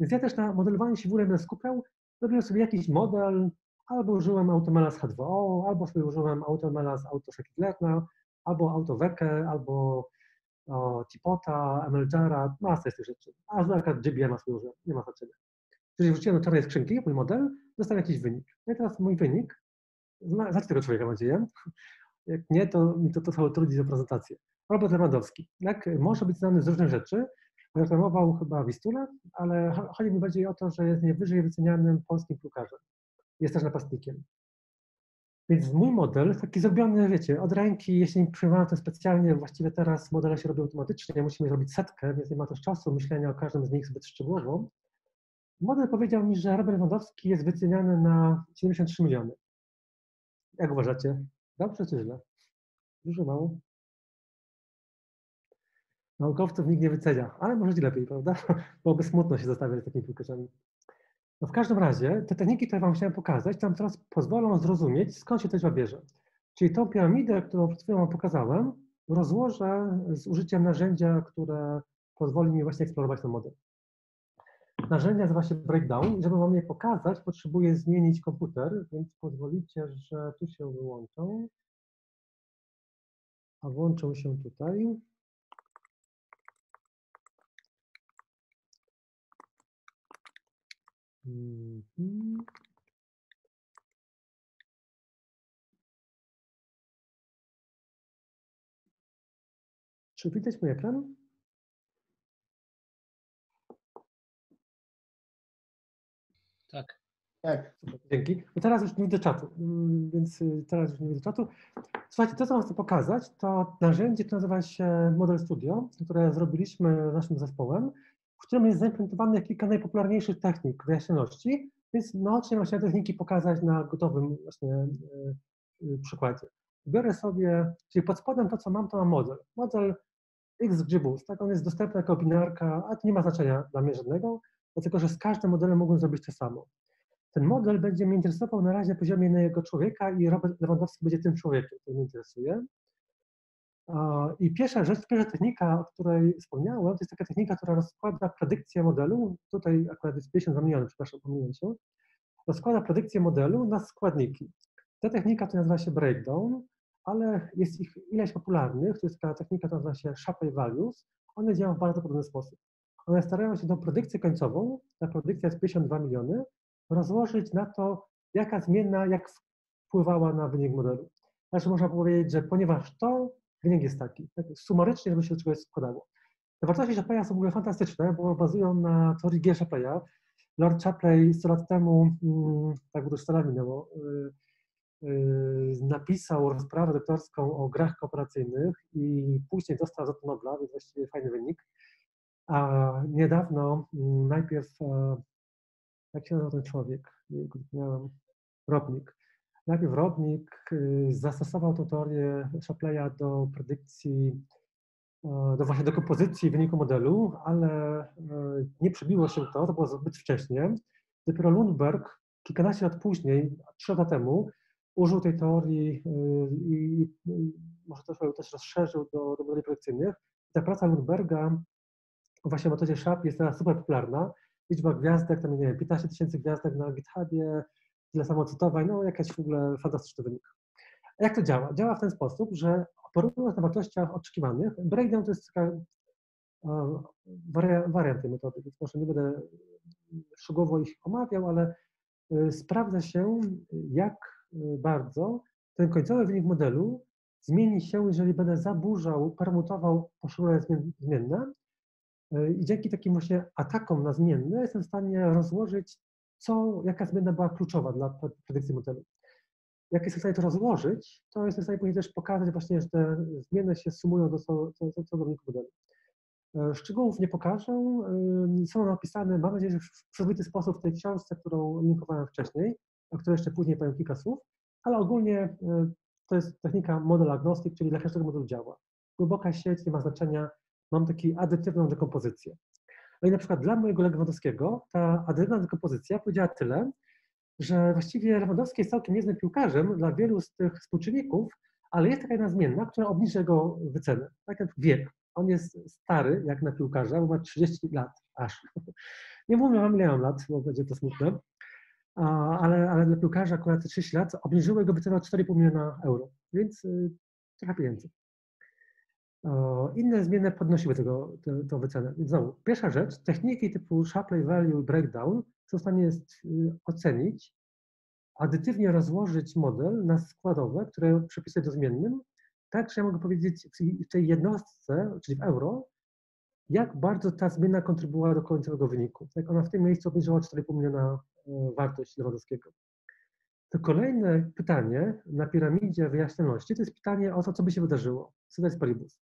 Więc ja też na modelowaniu się w ogóle będę skupiał. Robiłem sobie jakiś model, albo użyłem AutoML z H2O, albo sobie użyłem AutoML z AutoScikit-Learna, albo AutoWeke, albo o, Tipota, MLJara, masa jest tych rzeczy. A z akurat JBM sobie użyłem, nie ma znaczenia. Czyli wrzuciłem do czarnej skrzynki mój model, dostałem jakiś wynik. No i teraz mój wynik, znacie tego człowieka, mam nadzieję. Jak nie, to mi to trochę trudzi za prezentację. Robert Lewandowski. Jak może być znany z różnych rzeczy. Reklamował chyba Wistulę, ale chodzi mi bardziej o to, że jest najwyżej wycenianym polskim piłkarzem. Jest też napastnikiem. Więc mój model, taki zrobiony, wiecie, od ręki, jeśli nie przyjmowałem to specjalnie, właściwie teraz modele się robią automatycznie, musimy zrobić setkę, więc nie ma też czasu myślenia o każdym z nich zbyt szczegółowo. Model powiedział mi, że Robert Lewandowski jest wyceniany na 73 miliony. Jak uważacie? Dobrze czy źle? Dużo mało? Naukowców nikt nie wycenia, ale może lepiej, prawda? Byłoby smutno się zostawiać takimi piłkarzami. No w każdym razie te techniki, które Wam chciałem pokazać, tam teraz pozwolą zrozumieć, skąd się to bierze. Czyli tą piramidę, którą przed chwilą Wam pokazałem, rozłożę z użyciem narzędzia, które pozwoli mi właśnie eksplorować ten model. Narzędzie nazywa się Breakdown i żeby Wam je pokazać, potrzebuję zmienić komputer, więc pozwolicie, że tu się wyłączą, a włączą się tutaj. Mhm. Czy widać mój ekran? Tak. Tak. Dzięki. No teraz już nie widzę czatu, mm, więc y, teraz już nie widzę czatu. Słuchajcie, to co Wam chcę pokazać, to narzędzie, które nazywa się Model Studio, które zrobiliśmy z naszym zespołem, w którym jest zaimplementowane kilka najpopularniejszych technik wyjaśnioności, więc naocznie właśnie te techniki pokazać na gotowym właśnie y, y, przykładzie. Biorę sobie, czyli pod spodem to, co mam, to mam model. Model XGBoost, tak, on jest dostępny jako binarka, a to nie ma znaczenia dla mnie żadnego, dlatego że z każdym modelem mogą zrobić to samo. Ten model będzie mnie interesował na razie poziomie innego człowieka i Robert Lewandowski będzie tym człowiekiem, który mnie interesuje. I pierwsza rzecz, pierwsza technika, o której wspomniałem, to jest taka technika, która rozkłada predykcję modelu. Tutaj akurat jest 52 miliony, przepraszam, pomyliłem się. Rozkłada predykcję modelu na składniki. Ta technika to nazywa się breakdown, ale jest ich ileś popularnych. To jest taka technika, która nazywa się Shapley Values. One działają w bardzo podobny sposób. One starają się tą predykcję końcową, ta predykcja jest 52 miliony, rozłożyć na to, jaka zmienna, jak wpływała na wynik modelu. Znaczy można powiedzieć, że ponieważ to, wynik jest taki. Tak sumarycznie, żeby się do czegoś składało. Te wartości Shapleya są w ogóle fantastyczne, bo bazują na teorii G. Shapleya. Lord Shapley 100 lat temu, mm, tak już 100 lat minęło, yy, yy, napisał rozprawę doktorską o grach kooperacyjnych i później dostał za to Nobla, więc właściwie fajny wynik. A niedawno mm, najpierw, jak się nazywa ten człowiek? Miałem Robnik. Najpierw Robnik y, zastosował tę teorię Shapleya do predykcji, e, do właśnie do kompozycji wyniku modelu, ale e, nie przybiło się to, to było zbyt wcześnie. Dopiero Lundberg kilkanaście lat później, trzy lata temu, użył tej teorii i może też, też rozszerzył do, do modeli projekcyjnych. Ta praca Lundberga właśnie o metodzie SHAP jest teraz super popularna. Liczba gwiazdek, tam nie wiem, 15 tysięcy gwiazdek na GitHubie, tyle samo cytowań, no jakaś w ogóle fantastyczny wynik. A jak to działa? Działa w ten sposób, że porównując na wartościach oczekiwanych, breakdown to jest taka wariant tej metody, więc może nie będę szczegółowo ich omawiał, ale y, sprawdza się, jak bardzo ten końcowy wynik modelu zmieni się, jeżeli będę zaburzał, permutował poszczególne zmienne i dzięki takim właśnie atakom na zmienne jestem w stanie rozłożyć, co, jaka zmiana była kluczowa dla predykcji modelu. Jak jestem w stanie to rozłożyć, to jestem w stanie później też pokazać właśnie, że te zmienne się sumują do co, modelu. E, szczegółów nie pokażę, są one opisane, mam nadzieję, że w przyzwoity sposób w tej książce, którą linkowałem wcześniej, o której jeszcze później powiem kilka słów, ale ogólnie e, to jest technika model agnostic, czyli dla każdego modelu działa. Głęboka sieć nie ma znaczenia, mam taką adytywną dekompozycję. No i na przykład dla mojego Lewandowskiego ta adytywna dekompozycja powiedziała tyle, że właściwie Lewandowski jest całkiem niezłym piłkarzem dla wielu z tych współczynników, ale jest taka jedna zmienna, która obniży jego wycenę, tak jak wiek. On jest stary, jak na piłkarza, bo ma 30 lat aż. Nie mówię wam, ile mam lat, bo będzie to smutne, ale, ale dla piłkarza akurat 30 lat obniżyło jego wycenę o 4,5 miliona euro, więc y, trochę pieniędzy. Inne zmienne podnosiły tego, tę wycenę. Więc znowu, pierwsza rzecz, techniki typu Shapley Value Breakdown są w stanie y, ocenić, adytywnie rozłożyć model na składowe, które przypisuję do zmiennym, tak, że ja mogę powiedzieć w tej jednostce, czyli w euro, jak bardzo ta zmiana kontrybuowała do końcowego wyniku. Jak ona w tym miejscu obniżyła 4,5 miliona e, wartość Lewandowskiego. To kolejne pytanie na piramidzie wyjaśnioności to jest pytanie o to, co by się wydarzyło. Ceteris paribus.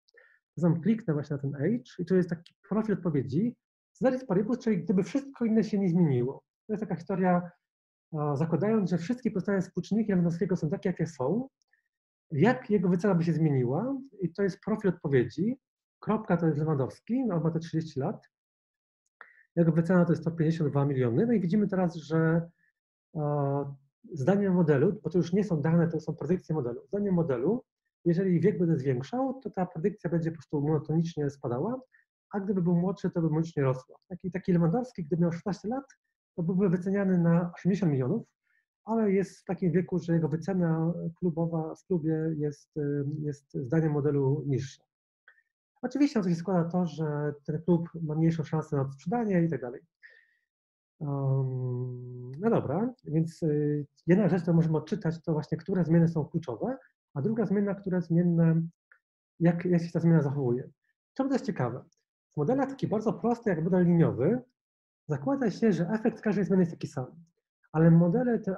Zatem kliknę właśnie na ten age i tu jest taki profil odpowiedzi. Ceteris paribus, czyli gdyby wszystko inne się nie zmieniło. To jest taka historia, zakładając, że wszystkie pozostałe współczynniki Lewandowskiego są takie, jakie są, jak jego wycena by się zmieniła i to jest profil odpowiedzi. Kropka to jest Lewandowski, no, ma te 30 lat. Jego wycena to jest 152 miliony. No i widzimy teraz, że e, zdaniem modelu, bo to już nie są dane, to są predykcje modelu. Zdaniem modelu, jeżeli wiek będzie zwiększał, to ta predykcja będzie po prostu monotonicznie spadała, a gdyby był młodszy, to by monotonicznie rosła. Taki, taki Lewandowski, gdyby miał 16 lat, to byłby wyceniany na 80 milionów, ale jest w takim wieku, że jego wycena klubowa w klubie jest, y, jest zdaniem modelu niższa. Oczywiście na to się składa to, że ten klub ma mniejszą szansę na sprzedanie i tak dalej. No dobra, więc y, jedna rzecz, którą możemy odczytać, to właśnie, które zmiany są kluczowe, a druga zmiana, które zmienne, jak, jak się ta zmiana zachowuje. Czemu to jest ciekawe? W modelach taki bardzo prosty, jak model liniowy, zakłada się, że efekt każdej zmiany jest taki sam ale modele te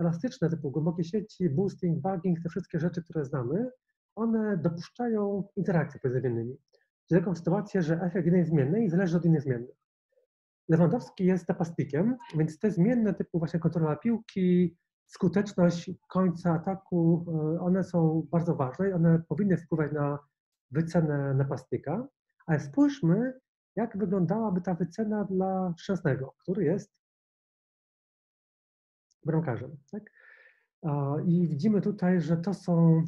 elastyczne typu głębokie sieci, boosting, bugging, te wszystkie rzeczy, które znamy, one dopuszczają interakcje pomiędzy innymi. Czyli taką sytuację, że efekt jednej zmiennej zależy od innych zmiennych. Lewandowski jest napastnikiem, więc te zmienne typu właśnie kontrola piłki, skuteczność końca ataku, e, one są bardzo ważne i one powinny wpływać na wycenę napastnika, ale spójrzmy, jak wyglądałaby ta wycena dla Szczęsnego, który jest bramkarzem. Tak? I widzimy tutaj, że to są,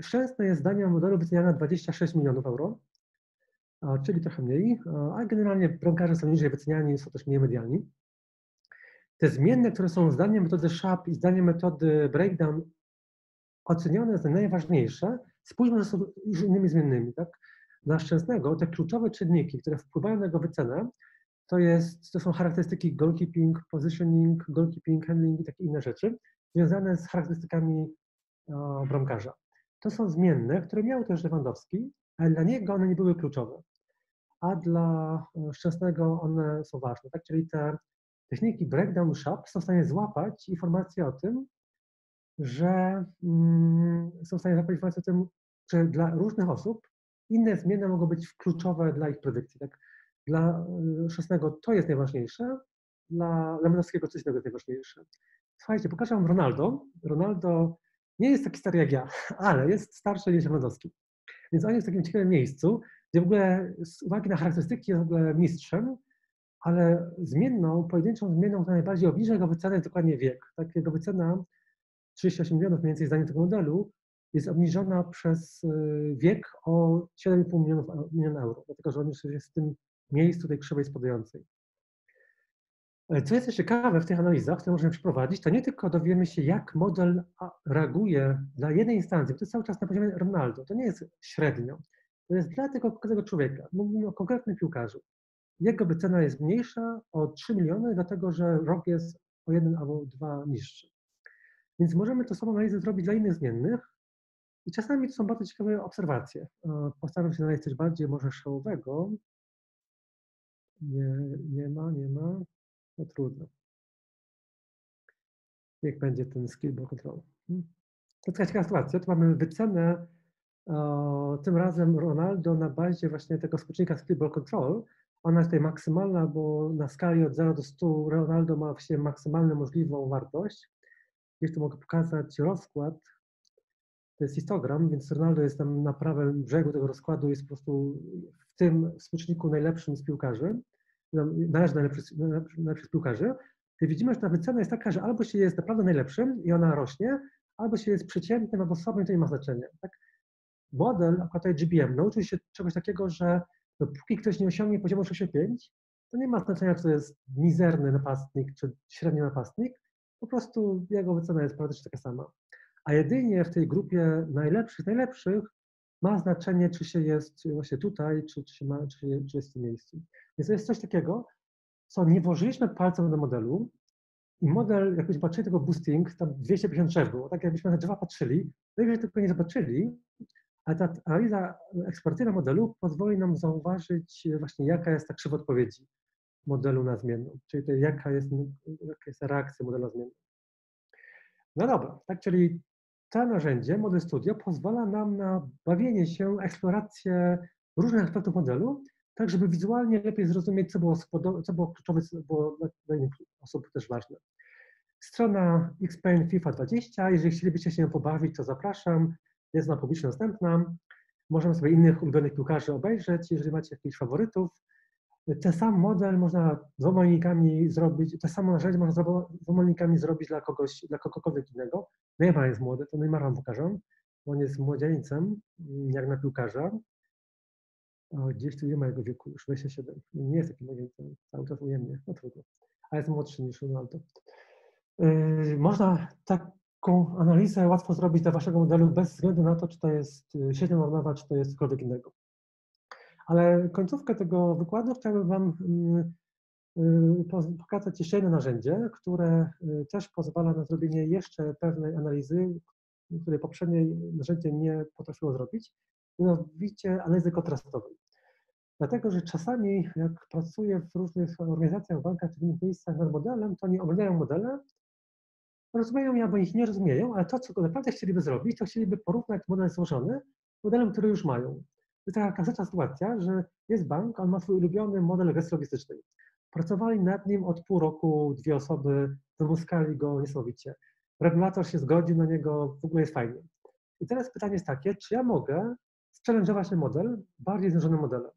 szczęsne jest zdania modelu wyceniane na 26 milionów euro, czyli trochę mniej, a generalnie bramkarze są niżej wyceniani, są też mniej medialni. Te zmienne, które są zdaniem metody SHAP i zdaniem metody Breakdown ocenione za najważniejsze, spójrzmy z innymi zmiennymi. Tak? Dla szczęsnego te kluczowe czynniki, które wpływają na jego wycenę, to, jest, to są charakterystyki goalkeeping, positioning, goalkeeping, handling i takie inne rzeczy, związane z charakterystykami o, bramkarza. To są zmienne, które miał też Lewandowski, ale dla niego one nie były kluczowe. A dla e, Szczęsnego one są ważne. Tak? Czyli te techniki breakdown shop są w stanie złapać informacje o tym, że mm, są w stanie złapać informacje o tym, że dla różnych osób inne zmienne mogą być kluczowe dla ich predykcji. Tak? Dla y, Szesnego to jest najważniejsze, dla Lewandowskiego coś innego jest najważniejsze. Słuchajcie, pokażę wam Ronaldo. Ronaldo nie jest taki stary jak ja, ale jest starszy niż Lewandowski. Więc on jest w takim ciekawym miejscu, gdzie w ogóle z uwagi na charakterystyki jest w ogóle mistrzem, ale zmienną, pojedynczą zmienną, która najbardziej obniża jego wycenę jest dokładnie wiek. Tak, jego wycena 38 milionów mniej więcej zdaniem tego modelu jest obniżona przez y, wiek o 7,5 milionów miliona euro, dlatego że on już jest w tym miejscu tej krzywej spadającej. Co jest ciekawe w tych analizach, które możemy przeprowadzić, to nie tylko dowiemy się, jak model reaguje dla jednej instancji, bo to jest cały czas na poziomie Ronaldo, to nie jest średnio, to jest dla tego każdego człowieka. Mówimy o konkretnym piłkarzu. Jego wycena jest mniejsza o 3 miliony, dlatego że rok jest o jeden albo dwa niższy. Więc możemy to samą analizę zrobić dla innych zmiennych i czasami to są bardzo ciekawe obserwacje. Postaram się znaleźć coś bardziej może szałowego. Nie, nie ma, nie ma. No trudno. Jak będzie ten skill ball control. Hmm. To taka ciekawa sytuacja. Tu mamy wycenę o, tym razem Ronaldo na bazie właśnie tego współczynnika skill ball control. Ona jest tutaj maksymalna, bo na skali od 0 do 100 Ronaldo ma właśnie maksymalną możliwą wartość. Jeszcze mogę pokazać rozkład. To jest histogram, więc Ronaldo jest tam na prawym brzegu tego rozkładu, jest po prostu w tym współczynniku najlepszym z piłkarzy należy do najlepszych, najlepszych piłkarzy, to widzimy, że ta wycena jest taka, że albo się jest naprawdę najlepszym i ona rośnie, albo się jest przeciętnym albo słabym, to nie ma znaczenia. Tak? Model, akurat tutaj GBM, nauczył się czegoś takiego, że dopóki ktoś nie osiągnie poziomu 65, to nie ma znaczenia, czy to jest mizerny napastnik, czy średni napastnik, po prostu jego wycena jest praktycznie taka sama. A jedynie w tej grupie najlepszych, najlepszych ma znaczenie, czy się jest właśnie tutaj, czy, czy, się ma, czy, czy jest w tym miejscu. Więc to jest coś takiego, co nie włożyliśmy palcem do modelu i model, jak zobaczyli tego boosting, tam 250 drzew było, tak jakbyśmy na drzewa patrzyli, najwyżej tylko nie zobaczyli, ale ta analiza eksploracyjna modelu pozwoli nam zauważyć właśnie, jaka jest ta krzywa odpowiedzi modelu na zmienną, czyli to jaka jest, jaka jest reakcja modelu na zmienną. No dobra, tak, czyli to narzędzie, model studio, pozwala nam na bawienie się, eksplorację różnych aspektów modelu, tak żeby wizualnie lepiej zrozumieć, co było, co było kluczowe, co było dla innych osób też ważne. Strona XPaint FIFA 20, jeżeli chcielibyście się pobawić, to zapraszam. Jest na publicznie dostępna. Możemy sobie innych ulubionych piłkarzy obejrzeć, jeżeli macie jakichś faworytów. Ten sam model można dwoma linijkami zrobić, to samo narzędzie można dwoma linijkami zrobić dla kogoś, dla kogokolwiek innego. Neymar jest młody, to Neymar wam pokażę. On jest młodzieńcem, jak na piłkarza. O, gdzieś tu nie ma jego wieku, już 27. Nie jest taki młodzieńcem, cały czas ujemnie, no trudno. A jest młodszy niż Ronaldo. Yy, można taką analizę łatwo zrobić dla waszego modelu bez względu na to, czy to jest sieć neuronowa, czy to jest cokolwiek innego. Ale końcówkę tego wykładu chciałbym Wam mm, y, pokazać jeszcze jedno narzędzie, które y, też pozwala na zrobienie jeszcze pewnej analizy, której poprzednie narzędzie nie potrafiło zrobić, mianowicie analizy kontrastowej. Dlatego, że czasami jak pracuję w różnych organizacjach, bankach czy innych miejscach nad modelem, to oni oglądają modele, rozumieją je albo ich nie rozumieją, ale to, co naprawdę chcieliby zrobić, to chcieliby porównać model złożony z modelem, który już mają jest taka klasyczna sytuacja, że jest bank, on ma swój ulubiony model gestii logistycznej. Pracowali nad nim od pół roku dwie osoby, wymuskali go niesamowicie. Regulator się zgodził na niego, w ogóle jest fajnie. I teraz pytanie jest takie, czy ja mogę challenge'ować ten model bardziej złożonym modelem?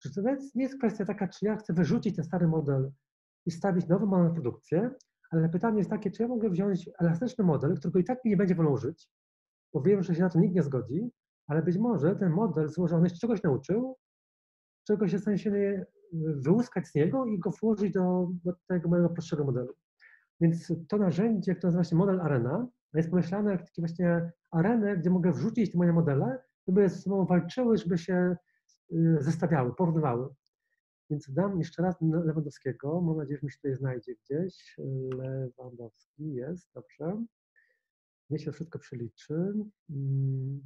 Że to nie jest kwestia taka, czy ja chcę wyrzucić ten stary model i stawić nowy model na produkcję, ale pytanie jest takie, czy ja mogę wziąć elastyczny model, którego i tak mi nie będzie wolno użyć, bo wiem, że się na to nikt nie zgodzi, ale być może ten model złożony się czegoś nauczył, czegoś jest w stanie y, wyłuskać z niego i go włożyć do, do tego mojego prostszego modelu. Więc to narzędzie, które nazywa się model arena, jest pomyślane jak takie właśnie arenę, gdzie mogę wrzucić te moje modele, żeby ze sobą walczyły, żeby się y, zestawiały, porównywały. Więc dam jeszcze raz Lewandowskiego. Mam nadzieję, że mi się tutaj znajdzie gdzieś. Lewandowski jest, dobrze. Niech się wszystko przeliczy. Mm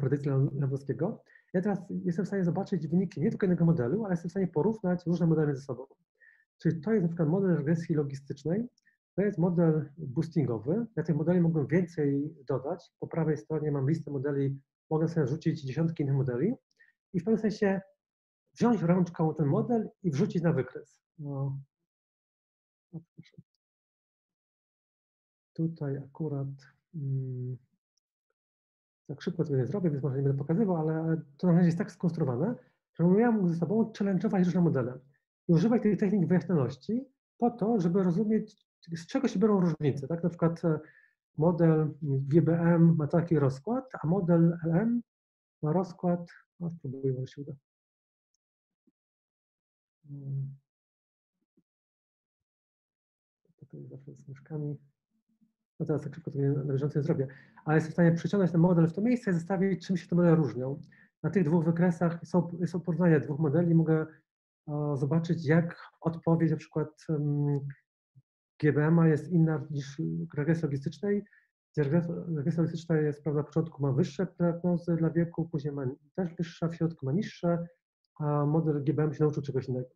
predykcji Lewandowskiego. Ja teraz jestem w stanie zobaczyć wyniki nie tylko jednego modelu, ale jestem w stanie porównać różne modele ze sobą. Czyli to jest na przykład model regresji logistycznej, to jest model boostingowy. Ja tych modeli mogłem więcej dodać. Po prawej stronie mam listę modeli, mogę sobie rzucić dziesiątki innych modeli i w pewnym sensie wziąć rączką ten model i wrzucić na wykres. No. no Tutaj akurat hmm, tak szybko tego nie zrobię, więc może nie będę pokazywał, ale to narzędzie jest tak skonstruowane, że ja mógł ze sobą challenge'ować różne modele. i używać tych technik wyjaśnioności po to, żeby rozumieć, z czego się biorą różnice. Tak? Na przykład e, model GBM ma taki rozkład, a model LM ma rozkład, no spróbuję, może się uda. Hmm. Tutaj zawsze z myszkami. No teraz tak szybko to na bieżąco nie zrobię, ale jestem w stanie przyciągnąć ten model w to miejsce i zestawić, czym się te modele różnią. Na tych dwóch wykresach są, są porównania dwóch modeli. Mogę zobaczyć, jak odpowiedź na przykład GBM jest inna niż regresji logistycznej. Regresja logistyczna jest, prawda, na początku ma wyższe prognozy dla wieku, później ma też wyższe, w środku ma niższe, a model GBM się nauczył czegoś innego.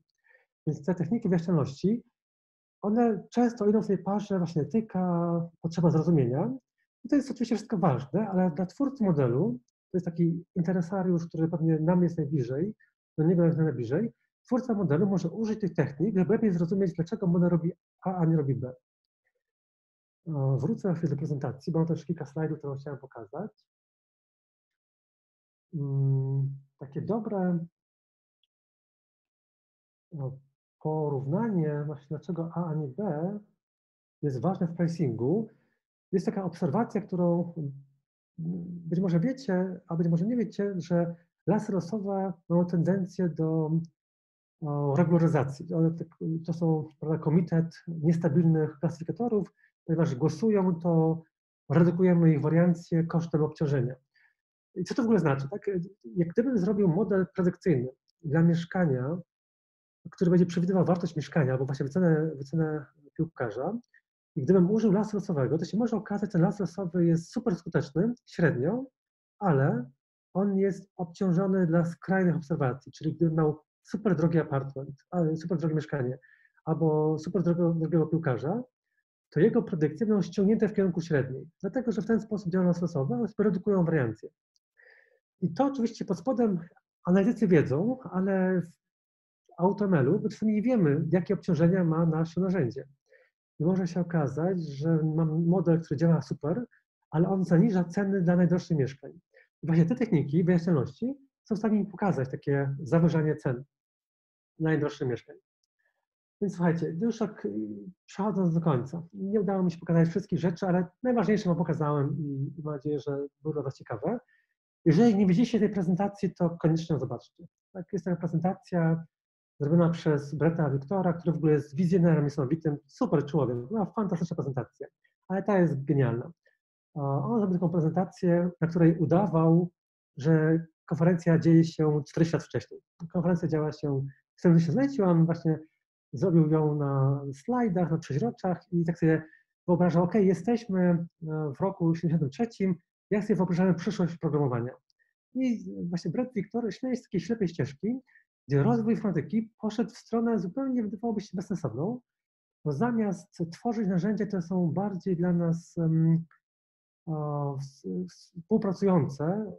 Więc te techniki wyjaśnialności one często idą w tej parze właśnie etyka, potrzeba zrozumienia. I to jest oczywiście wszystko ważne, ale dla twórcy modelu, to jest taki interesariusz, który pewnie nam jest najbliżej, do niego jest najbliżej, twórca modelu może użyć tych technik, żeby lepiej zrozumieć, dlaczego model robi A, a nie robi B. Wrócę na chwilę do prezentacji, bo mam też kilka slajdów, które chciałem pokazać. Mm, takie dobre porównanie właśnie dlaczego A, a nie B jest ważne w pricingu, jest taka obserwacja, którą być może wiecie, a być może nie wiecie, że lasy losowe mają tendencję do regularyzacji. To są prawda, komitet niestabilnych klasyfikatorów, ponieważ głosują, to redukujemy ich wariancję kosztem obciążenia. I co to w ogóle znaczy? Tak? Jak gdybym zrobił model predykcyjny dla mieszkania, który będzie przewidywał wartość mieszkania albo właśnie wycenę, wycenę piłkarza. I gdybym użył lasu losowego, to się może okazać, że ten las losowy jest super skuteczny, średnio, ale on jest obciążony dla skrajnych obserwacji, czyli gdybym miał super drogi apartment, super drogie mieszkanie, albo super drogiego, piłkarza, to jego predykcje będą ściągnięte w kierunku średniej, dlatego że w ten sposób działa las losowy, one redukują wariancję. I to oczywiście pod spodem analitycy wiedzą, ale AutoML-u, bo czasami nie wiemy, jakie obciążenia ma nasze narzędzie. I może się okazać, że mam model, który działa super, ale on zaniża ceny dla najdroższych mieszkań. I właśnie te techniki wyjaśnialności są w stanie mi pokazać takie zawyżanie cen najdroższych mieszkań. Więc słuchajcie, już tak przechodząc do końca, nie udało mi się pokazać wszystkich rzeczy, ale najważniejsze wam pokazałem i mam nadzieję, że było dla ciekawe. Jeżeli nie widzieliście tej prezentacji, to koniecznie ją zobaczcie. Tak, jest taka prezentacja zrobiona przez Breta Wiktora, który w ogóle jest wizjonerem niesamowitym, super człowiek, ma fantastyczną prezentację, ale ta jest genialna. On zrobił taką prezentację, na której udawał, że konferencja dzieje się 4 lat wcześniej. Konferencja działa się w 70 on właśnie zrobił ją na slajdach, na przeźroczach i tak sobie wyobrażał, ok, jesteśmy e, w roku 73, jak sobie wyobrażamy przyszłość programowania. I właśnie Brett Victor śmieje z takiej ślepej ścieżki, gdzie rozwój informatyki poszedł w stronę zupełnie, wydawałoby się, bezsensowną, bo zamiast tworzyć narzędzia, które są bardziej dla nas um, o, współpracujące,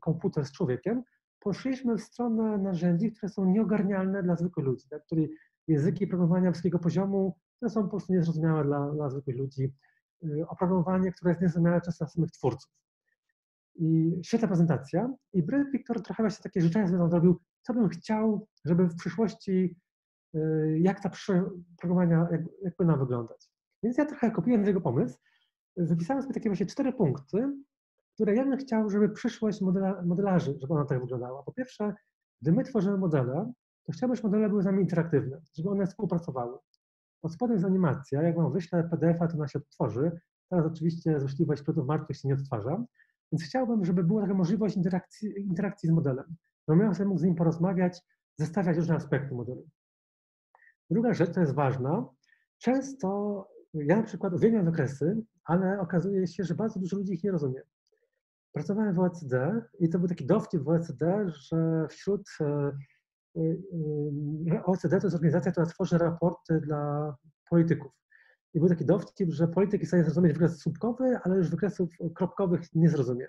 komputer z człowiekiem, poszliśmy w stronę narzędzi, które są nieogarnialne dla zwykłych ludzi, tak? które języki programowania wysokiego poziomu, które są po prostu niezrozumiałe dla, dla zwykłych ludzi, y, oprogramowanie, które jest niezrozumiałe dla samych twórców. I świetna prezentacja. I Brett Victor trochę właśnie takie życzenia sobie zrobił, co bym chciał, żeby w przyszłości, y, jak ta programowania, jak, jak powinna wyglądać. Więc ja trochę kopiuję jego pomysł. Wypisałem sobie takie właśnie cztery punkty, które ja bym chciał, żeby przyszłość modela, modelarzy, żeby ona tak wyglądała. Po pierwsze, gdy my tworzymy modele, to chciałbym, żeby modele były z nami interaktywne, żeby one współpracowały. Pod spodem jest animacja, jak mam wyślę PDF-a, to ona się odtworzy. Teraz oczywiście złośliwość produktów martwych się nie odtwarza, więc chciałbym, żeby była taka możliwość interakcji, interakcji z modelem. No ja sobie mógł z nim porozmawiać, zestawiać różne aspekty modelu. Druga rzecz, to jest ważna, często ja na przykład uwielbiam wykresy, ale okazuje się, że bardzo dużo ludzi ich nie rozumie. Pracowałem w OECD i to był taki dowcip w OECD, że wśród e, e, OECD to jest organizacja, która tworzy raporty dla polityków. I był taki dowcip, że polityk jest w stanie zrozumieć wykres słupkowy, ale już wykresów kropkowych nie zrozumie.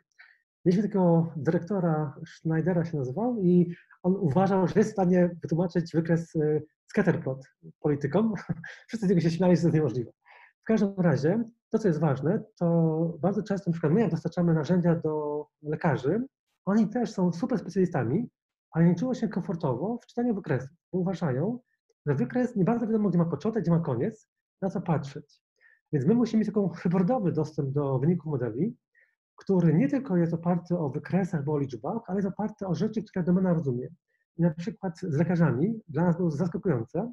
Mieliśmy takiego dyrektora, Schneidera się nazywał, i on uważał, że jest w stanie wytłumaczyć wykres y, scatterplot politykom. Wszyscy z niego się śmiali, że to jest niemożliwe. W każdym razie, to co jest ważne, to bardzo często, na przykład my dostarczamy narzędzia do lekarzy, oni też są super specjalistami, ale nie czują się komfortowo w czytaniu wykresów, bo uważają, że wykres nie bardzo wiadomo, gdzie ma początek, gdzie ma koniec, na co patrzeć. Więc my musimy mieć taką hybridowy dostęp do wyników modeli, który nie tylko jest oparty o wykresach, bo o liczbach, ale jest oparty o rzeczy, które domena rozumie. I na przykład z lekarzami, dla nas było zaskakujące,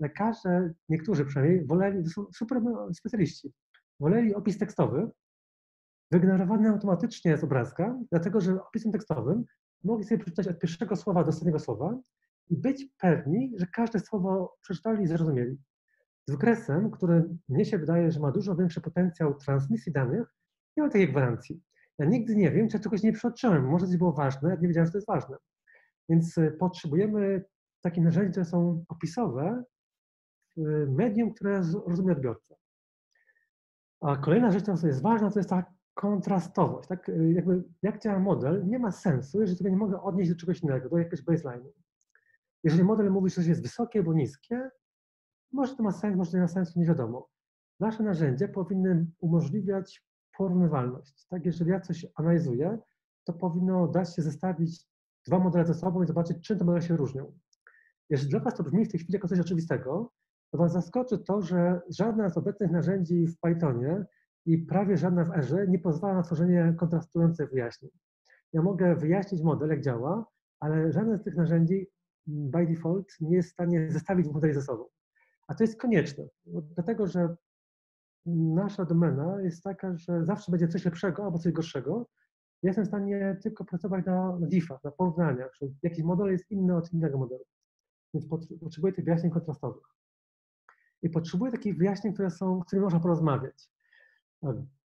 lekarze, niektórzy przynajmniej, woleli, to są super specjaliści, woleli opis tekstowy, wygenerowany automatycznie z obrazka, dlatego że opisem tekstowym mogli sobie przeczytać od pierwszego słowa do ostatniego słowa i być pewni, że każde słowo przeczytali i zrozumieli. Z wykresem, który mnie się wydaje, że ma dużo większy potencjał transmisji danych, nie ma takiej gwarancji. Ja nigdy nie wiem, czy ja czegoś nie przeoczyłem. Może coś było ważne, nie wiedziałem, że to jest ważne. Więc y, potrzebujemy takich narzędzi, które są opisowe w medium, które rozumie odbiorca. A kolejna rzecz, która jest ważna, to jest ta kontrastowość. Tak? Y, jakby jak działa model, nie ma sensu, jeżeli tego nie mogę odnieść do czegoś innego, do jakiegoś baseline. Jeżeli model mówi, że coś jest wysokie albo niskie, może to ma sens, może to nie ma sensu, nie wiadomo. Nasze narzędzie powinny umożliwiać porównywalność. Tak? Jeżeli ja coś analizuję, to powinno dać się zestawić dwa modele ze sobą i zobaczyć, czym te modele się różnią. Jeżeli dla Was to brzmi w tej chwili jako coś oczywistego, to Was zaskoczy to, że żadna z obecnych narzędzi w Pythonie i prawie żadna w Erze nie pozwala na tworzenie kontrastujących wyjaśnień. Ja mogę wyjaśnić model, jak działa, ale żadne z tych narzędzi mm, by default nie jest w stanie zestawić modeli ze sobą. A to jest konieczne, dlatego że nasza domena jest taka, że zawsze będzie coś lepszego albo coś gorszego. Ja jestem w stanie tylko pracować na, na diffach, na porównaniach, że jakiś model jest inny od innego modelu. Więc potrzebuję tych wyjaśnień kontrastowych. I potrzebuję takich wyjaśnień, które są, z którymi można porozmawiać.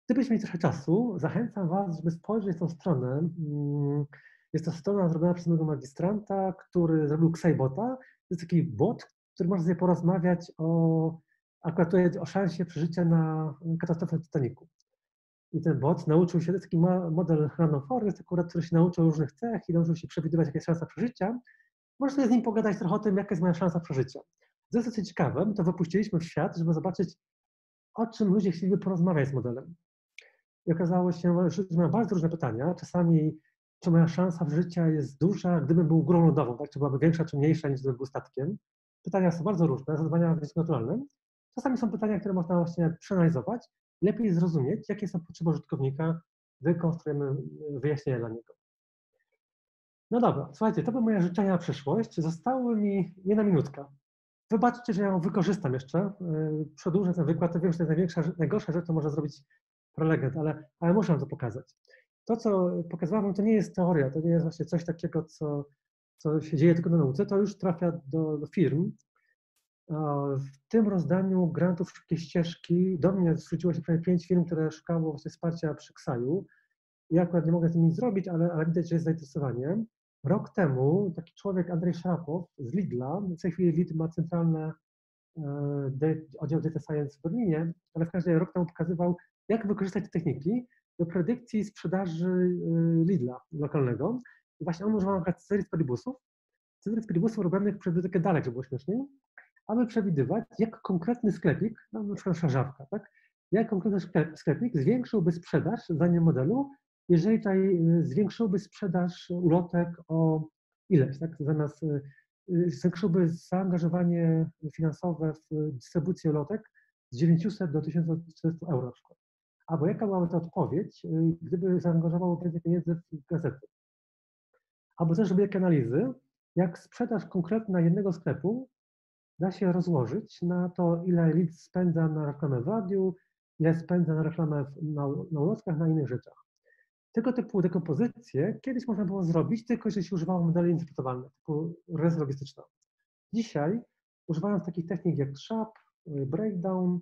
Gdybyśmy mieli trochę czasu, zachęcam Was, żeby spojrzeć w tą stronę. Mm, jest to strona zrobiona przez mojego magistranta, który zrobił Xaibota. To jest taki bot, który można sobie porozmawiać o akurat o szansie przeżycia na katastrofę Titanicu. I ten bot nauczył się, to taki model Random Forest, akurat, który się nauczył różnych cech i nauczył się przewidywać, jaka jest szansa przeżycia. Możesz sobie z nim pogadać trochę o tym, jaka jest moja szansa przeżycia. To jest ciekawe, to wypuściliśmy w świat, żeby zobaczyć, o czym ludzie chcieliby porozmawiać z modelem. I okazało się, że mają bardzo różne pytania. Czasami, czy moja szansa życia jest duża, gdybym był górą lodową, tak? czy byłaby większa, czy mniejsza, niż gdybym był statkiem. Pytania są bardzo różne, zadania w naturalnym. Czasami są pytania, które można właśnie przeanalizować, lepiej zrozumieć, jakie są potrzeby użytkownika, wykonstruujemy wyjaśnienia dla niego. No dobra, słuchajcie, to były moje życzenia na przyszłość. Zostało mi jedna minutka. Wybaczcie, że ja ją wykorzystam jeszcze. Yy, przedłużę ten wykład, to wiem, że to jest największa, najgorsza rzecz, to może zrobić prelegent, ale, ale muszę to pokazać. To, co pokazywałem, to nie jest teoria, to nie jest właśnie coś takiego, co, co się dzieje tylko na nauce, to już trafia do, do firm. W tym rozdaniu grantów szybkiej ścieżki do mnie zwróciło się prawie pięć firm, które szukało właśnie wsparcia przy Ksaju. Ja akurat nie mogę z nimi nic zrobić, ale, ale widać, że jest zainteresowanie. Rok temu taki człowiek, Andrzej Szarapow z Lidla, w tej chwili Lidl ma centralny e, oddział Data Science w Berlinie, ale w każdym razie rok temu pokazywał, jak wykorzystać te techniki do predykcji sprzedaży e, Lidla lokalnego. I właśnie on używał na serii spedibusów, serii spedibusów robionych przez bibliotekę Dalek, żeby było śmieszniej, aby przewidywać, jak konkretny sklepik, no na przykład szarzawka, tak, jak konkretny sklepik zwiększyłby sprzedaż zdaniem modelu, jeżeli tutaj y, zwiększyłby sprzedaż ulotek o ileś, tak, zamiast y, y, zwiększyłby zaangażowanie finansowe w dystrybucję ulotek z 900 do 1400 euro na przykład. Albo jaka byłaby ta odpowiedź, gdyby zaangażowało więcej pieniędzy w gazety. Albo też robię analizy, jak sprzedaż konkretna jednego sklepu da się rozłożyć na to, ile lead spędza na reklamę w radiu, ile spędza na reklamę na, na ulotkach, na innych rzeczach. Tego typu dekompozycje kiedyś można było zrobić, tylko jeżeli się używało modeli interpretowalnych, typu res logistyczna. Dzisiaj, używając takich technik jak SHAP, Breakdown,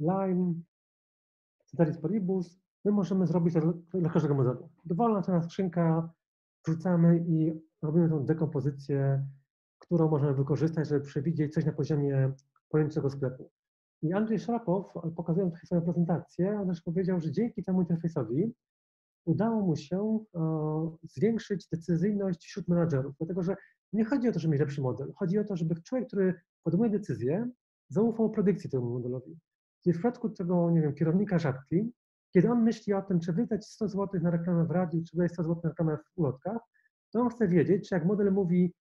Line, Ceteris Paribus, my możemy zrobić to dla każdego modelu. Dowolna czarna skrzynka, wrzucamy i robimy tą dekompozycję którą możemy wykorzystać, żeby przewidzieć coś na poziomie pojedynczego sklepu. I Andrzej Szrapow, pokazując swoją prezentację, on też powiedział, że dzięki temu interfejsowi udało mu się zwiększyć decyzyjność wśród menadżerów, dlatego że nie chodzi o to, żeby mieć lepszy model, chodzi o to, żeby człowiek, który podejmuje decyzję, zaufał predykcji temu modelowi. Czyli w przypadku tego, nie wiem, kierownika żabki, kiedy on myśli o tym, czy wydać 100 zł na reklamę w radiu, czy wydać 100 zł na reklamę w ulotkach, to on chce wiedzieć, czy jak model mówi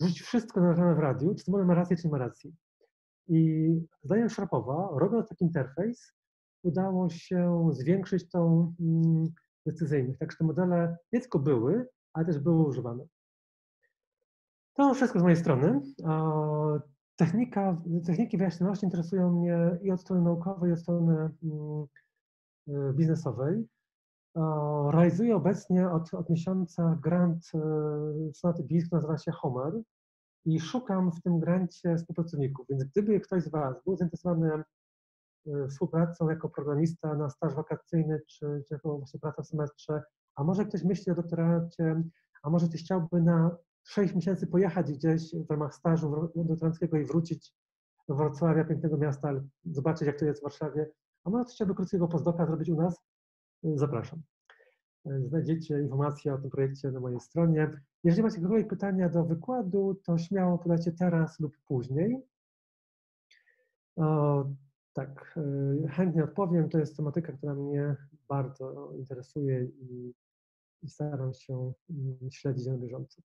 rzucić wszystko na w radiu, czy to model ma rację, czy nie ma racji. I zdaniem Sharpowa, robiąc taki interfejs, udało się zwiększyć tą mm, decyzyjność. Także te modele nie tylko były, ale też były używane. To wszystko z mojej strony. Technika, techniki wyjaśnioności interesują mnie i od strony naukowej, i od strony mm, biznesowej. Realizuję obecnie od, od miesiąca grant Sonaty BIS, który nazywa się Homer i szukam w tym grancie współpracowników. Więc gdyby ktoś z Was był zainteresowany y, współpracą jako programista na staż wakacyjny, czy, czy jako właśnie praca w semestrze, a może ktoś myśli o doktoracie, a może ktoś chciałby na 6 miesięcy pojechać gdzieś w ramach stażu doktoranckiego i wrócić do Wrocławia, pięknego miasta, zobaczyć jak to jest w Warszawie, a może chciałby krótkiego postdoka zrobić u nas, zapraszam. Znajdziecie informacje o tym projekcie na mojej stronie. Jeżeli macie jakiekolwiek pytania do wykładu, to śmiało podajcie teraz lub później. O, tak, e, chętnie odpowiem. To jest tematyka, która mnie bardzo interesuje i, i staram się mm, śledzić na bieżąco.